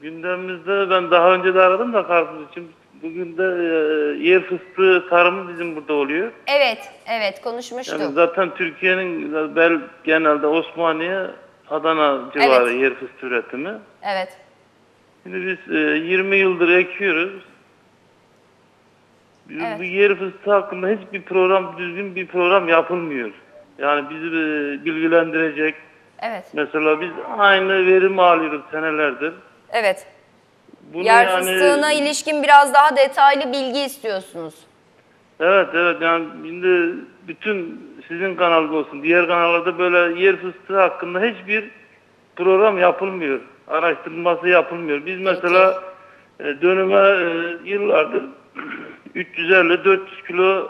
Gündemimizde ben daha önce de aradım da karpuz için. Bugün de e, yer fıstığı tarımı bizim burada oluyor. Evet, evet konuşmuştuk. Yani zaten Türkiye'nin bel genelde Osmaniye, Adana civarı Evet. yer fıstığı üretimi. Evet, Şimdi biz e, 20 yıldır ekiyoruz. Biz Evet. Bu yer fıstığı hakkında hiçbir program, düzgün bir program yapılmıyor. Yani bizi e, bilgilendirecek, evet, Mesela biz aynı verim alıyoruz senelerdir. Evet. Bunu Yer yani- fıstığına ilişkin biraz daha detaylı bilgi istiyorsunuz. Evet evet yani şimdi bütün sizin kanalda olsun diğer kanallarda böyle yer fıstığı hakkında hiçbir program yapılmıyor. Araştırılması yapılmıyor. Biz mesela e, dönüme e, yıllardır 350-400 kilo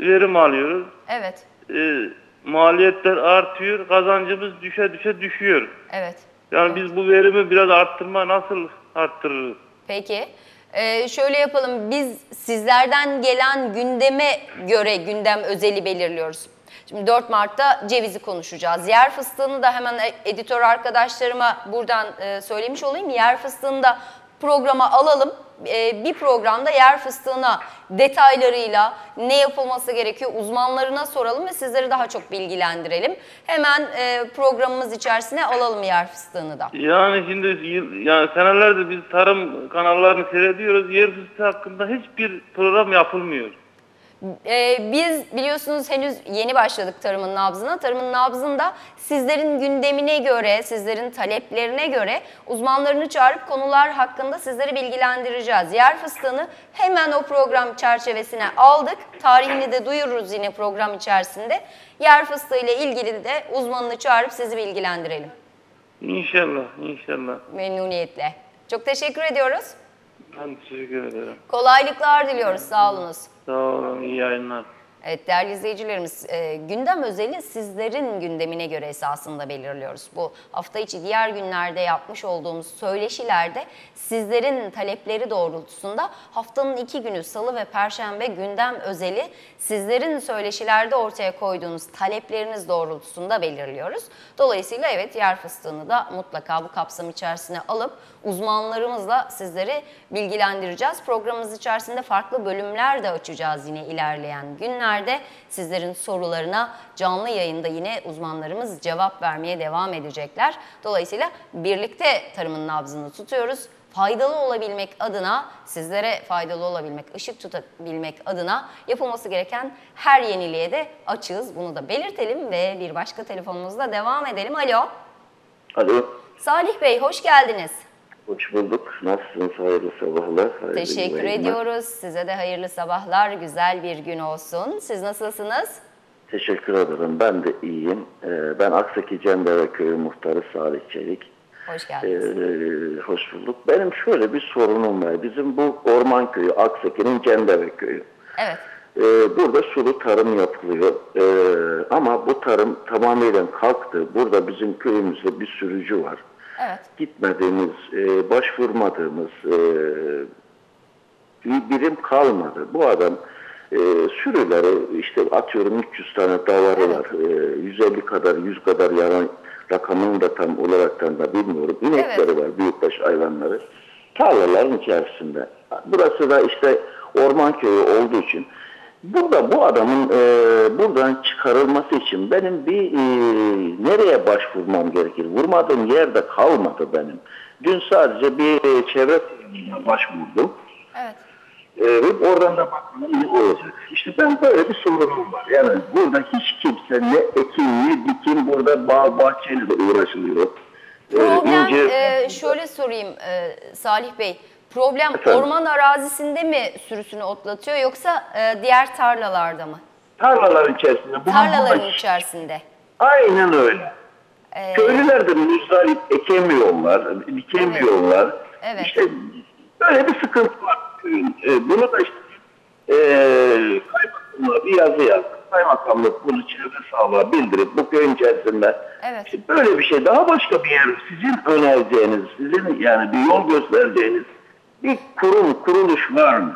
verim alıyoruz. Evet, E, maliyetler artıyor, kazancımız düşe düşe düşüyor. evet. Yani biz bu verimi biraz arttırma nasıl arttırırız? Peki. Ee, şöyle yapalım. Biz sizlerden gelen gündeme göre gündem özeli belirliyoruz. Şimdi 4 Mart'ta cevizi konuşacağız. Yer fıstığını da hemen e- editör arkadaşlarıma buradan e, söylemiş olayım. Yer fıstığını da programa alalım. E, bir programda yer fıstığına detaylarıyla ne yapılması gerekiyor uzmanlarına soralım ve sizleri daha çok bilgilendirelim. Hemen e, programımız içerisine alalım yer fıstığını da. Yani şimdi yani senelerdir biz tarım kanallarını seyrediyoruz. Yer fıstığı hakkında hiçbir program yapılmıyor. Ee, biz biliyorsunuz henüz yeni başladık tarımın nabzına. Tarımın nabzında sizlerin gündemine göre, sizlerin taleplerine göre uzmanlarını çağırıp konular hakkında sizleri bilgilendireceğiz. Yer fıstığını hemen o program çerçevesine aldık. Tarihini de duyururuz yine program içerisinde. Yer fıstığı ile ilgili de uzmanını çağırıp sizi bilgilendirelim. İnşallah, inşallah. Memnuniyetle. Çok teşekkür ediyoruz. Ben teşekkür ederim. Kolaylıklar diliyoruz. Sağ olunuz. Sağ olun. iyi yayınlar. Evet değerli izleyicilerimiz e, gündem özeli sizlerin gündemine göre esasında belirliyoruz. Bu hafta içi diğer günlerde yapmış olduğumuz söyleşilerde sizlerin talepleri doğrultusunda haftanın iki günü salı ve perşembe gündem özeli sizlerin söyleşilerde ortaya koyduğunuz talepleriniz doğrultusunda belirliyoruz. Dolayısıyla evet yer fıstığını da mutlaka bu kapsam içerisine alıp uzmanlarımızla sizleri bilgilendireceğiz. Programımız içerisinde farklı bölümler de açacağız yine ilerleyen günlerde. Sizlerin sorularına canlı yayında yine uzmanlarımız cevap vermeye devam edecekler. Dolayısıyla birlikte tarımın nabzını tutuyoruz. Faydalı olabilmek adına, sizlere faydalı olabilmek, ışık tutabilmek adına yapılması gereken her yeniliğe de açığız. Bunu da belirtelim ve bir başka telefonumuzla devam edelim. Alo. Alo, Salih Bey hoş geldiniz. Hoş bulduk. Nasılsınız? Hayırlı sabahlar. Hayırlı Teşekkür yayınlar. ediyoruz. Size de hayırlı sabahlar, güzel bir gün olsun. Siz nasılsınız? Teşekkür ederim. Ben de iyiyim. Ee, ben Aksaki Cendere Köyü Muhtarı Salih Çelik. Hoş Ee, geldiniz. hoş bulduk. Benim şöyle bir sorunum var. Bizim bu Orman Köyü, Aksaki'nin Cendere Köyü. Evet, Ee, burada sulu tarım yapılıyor. Ee, ama bu tarım tamamıyla kalktı. Burada bizim köyümüzde bir sürücü var. Evet. gitmediğimiz, e, başvurmadığımız e, bir birim kalmadı. Bu adam e, sürüleri işte atıyorum 300 tane davarı var. E, 150 kadar 100 kadar yaran rakamını da tam olaraktan da bilmiyorum. İnekleri var, büyükbaş hayvanları. Tarlaların içerisinde. Burası da işte orman köyü olduğu için Burada bu adamın e, buradan çıkarılması için benim bir e, nereye başvurmam gerekir? Vurmadığım yerde kalmadı benim. Dün sadece bir e, çevre başvurdum. Evet. E, oradan da bakalım ne olacak. İşte ben böyle bir sorunum var. Yani burada hiç kimse ne ekin ne dikim burada bağ bahçeyle de uğraşılıyor. E, Problem ince- e, şöyle sorayım e, Salih Bey. Problem Efendim? orman arazisinde mi sürüsünü otlatıyor yoksa e, diğer tarlalarda mı? tarlaların içerisinde. bunun Tarlaların burada- içerisinde. Aynen öyle. E, Köylüler de muzdarip ekemiyorlar, dikemiyorlar. Evet. İşte böyle bir sıkıntı var köyün. Ee, bunu da işte e, kaymakamlığa bir yazı yazdık. Kaymakamlık bunu çevre sağlığa bildirip bu köyün içerisinde Evet. işte böyle bir şey daha başka bir yer sizin önereceğiniz, sizin yani bir yol göstereceğiniz bir kurum, kuruluş var mı?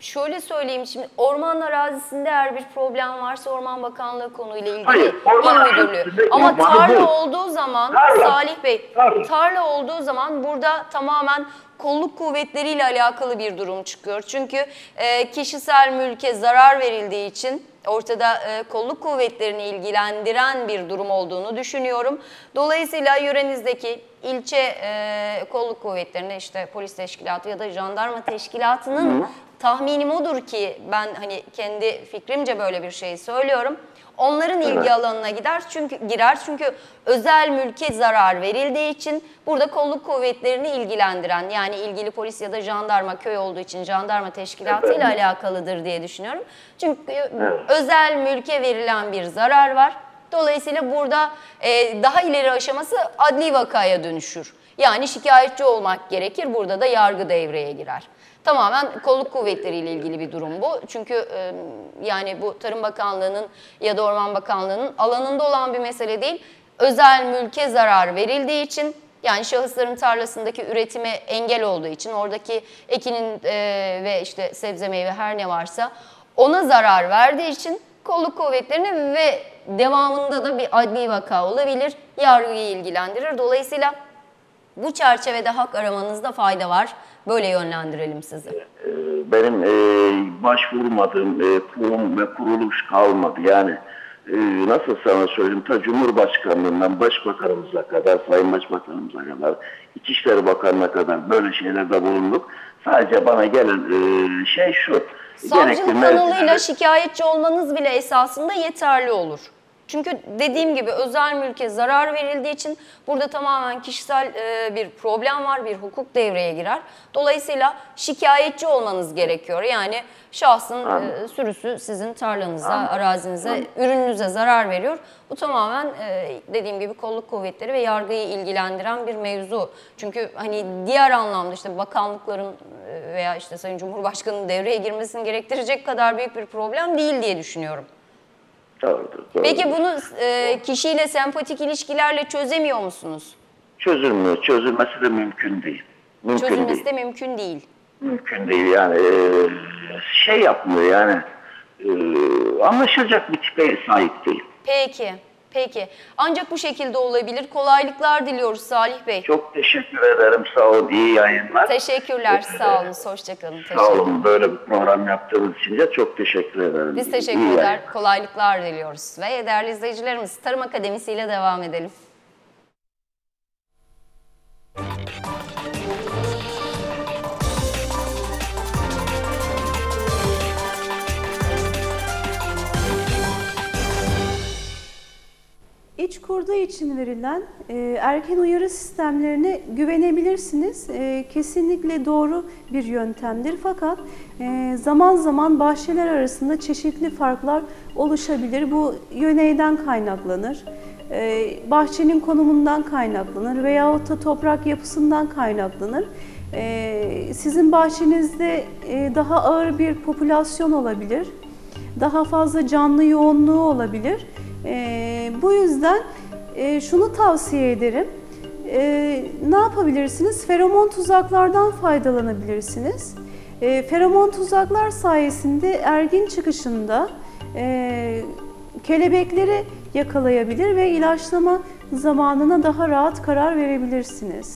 Şöyle söyleyeyim şimdi orman arazisinde eğer bir problem varsa Orman Bakanlığı konuyla ilgili Hayır, orman il müdürlüğü. Ama tarla bu. olduğu zaman Tarla. Salih Bey Tarla. tarla olduğu zaman burada tamamen kolluk kuvvetleriyle alakalı bir durum çıkıyor. Çünkü e, kişisel mülke zarar verildiği için ortada e, kolluk kuvvetlerini ilgilendiren bir durum olduğunu düşünüyorum. Dolayısıyla yörenizdeki ilçe e, kolluk kuvvetlerine işte polis teşkilatı ya da jandarma teşkilatının tahminim odur ki ben hani kendi fikrimce böyle bir şey söylüyorum. Onların ilgi alanına gider çünkü girer çünkü özel mülke zarar verildiği için burada kolluk kuvvetlerini ilgilendiren yani ilgili polis ya da jandarma köy olduğu için jandarma teşkilatıyla alakalıdır diye düşünüyorum. Çünkü özel mülke verilen bir zarar var. Dolayısıyla burada e, daha ileri aşaması adli vakaya dönüşür. Yani şikayetçi olmak gerekir. Burada da yargı devreye girer. Tamamen kolluk kuvvetleriyle ilgili bir durum bu. Çünkü e, yani bu Tarım Bakanlığı'nın ya da Orman Bakanlığı'nın alanında olan bir mesele değil. Özel mülke zarar verildiği için yani şahısların tarlasındaki üretime engel olduğu için oradaki ekinin e, ve işte sebze meyve her ne varsa ona zarar verdiği için kolluk kuvvetlerini ve devamında da bir adli vaka olabilir. Yargıyı ilgilendirir. Dolayısıyla bu çerçevede hak aramanızda fayda var. Böyle yönlendirelim sizi. Ee, benim e, başvurmadığım e, kurum ve kuruluş kalmadı. Yani e, nasıl sana söyleyeyim ta Cumhurbaşkanlığından Başbakanımıza kadar, Sayın Başbakanımıza kadar, İçişleri Bakanı'na kadar böyle şeylerde bulunduk. Sadece bana gelen e, şey şu. Savcılık kanalıyla şikayetçi olmanız bile esasında yeterli olur. Çünkü dediğim gibi özel mülke zarar verildiği için burada tamamen kişisel e, bir problem var, bir hukuk devreye girer. Dolayısıyla şikayetçi olmanız gerekiyor. Yani şahsın e, sürüsü sizin tarlanıza, arazinize, ürününüze zarar veriyor. Bu tamamen e, dediğim gibi kolluk kuvvetleri ve yargıyı ilgilendiren bir mevzu. Çünkü hani diğer anlamda işte bakanlıkların e, veya işte Sayın Cumhurbaşkanı'nın devreye girmesini gerektirecek kadar büyük bir problem değil diye düşünüyorum. Doğrudur. doğrudur. Peki bunu e, kişiyle sempatik ilişkilerle çözemiyor musunuz? Çözülmüyor. Çözülmesi de mümkün değil. Mümkün Çözülmesi değil. de mümkün değil. Mümkün değil yani. Ee, şey yapmıyor yani. Ee, anlaşılacak bir tipe sahip değil. Peki, peki. Ancak bu şekilde olabilir. Kolaylıklar diliyoruz Salih Bey. Çok teşekkür ederim. Sağ olun. İyi yayınlar. Teşekkürler, sağ olun, hoşçakalın. Sağ olun. Böyle bir program yaptığınız için de çok teşekkür ederim. Biz teşekkürler, kolaylıklar diliyoruz. Ve değerli izleyicilerimiz Tarım Akademisi ile devam edelim. İç kurda için verilen e, erken uyarı sistemlerine güvenebilirsiniz. E, kesinlikle doğru bir yöntemdir. Fakat e, zaman zaman bahçeler arasında çeşitli farklar oluşabilir. Bu yöneyden kaynaklanır. E, bahçenin konumundan kaynaklanır veyahut da toprak yapısından kaynaklanır. E, sizin bahçenizde e, daha ağır bir popülasyon olabilir daha fazla canlı yoğunluğu olabilir. Ee, bu yüzden e, şunu tavsiye ederim. Ee, ne yapabilirsiniz? Feromon tuzaklardan faydalanabilirsiniz. Ee, feromon tuzaklar sayesinde ergin çıkışında e, kelebekleri yakalayabilir ve ilaçlama zamanına daha rahat karar verebilirsiniz.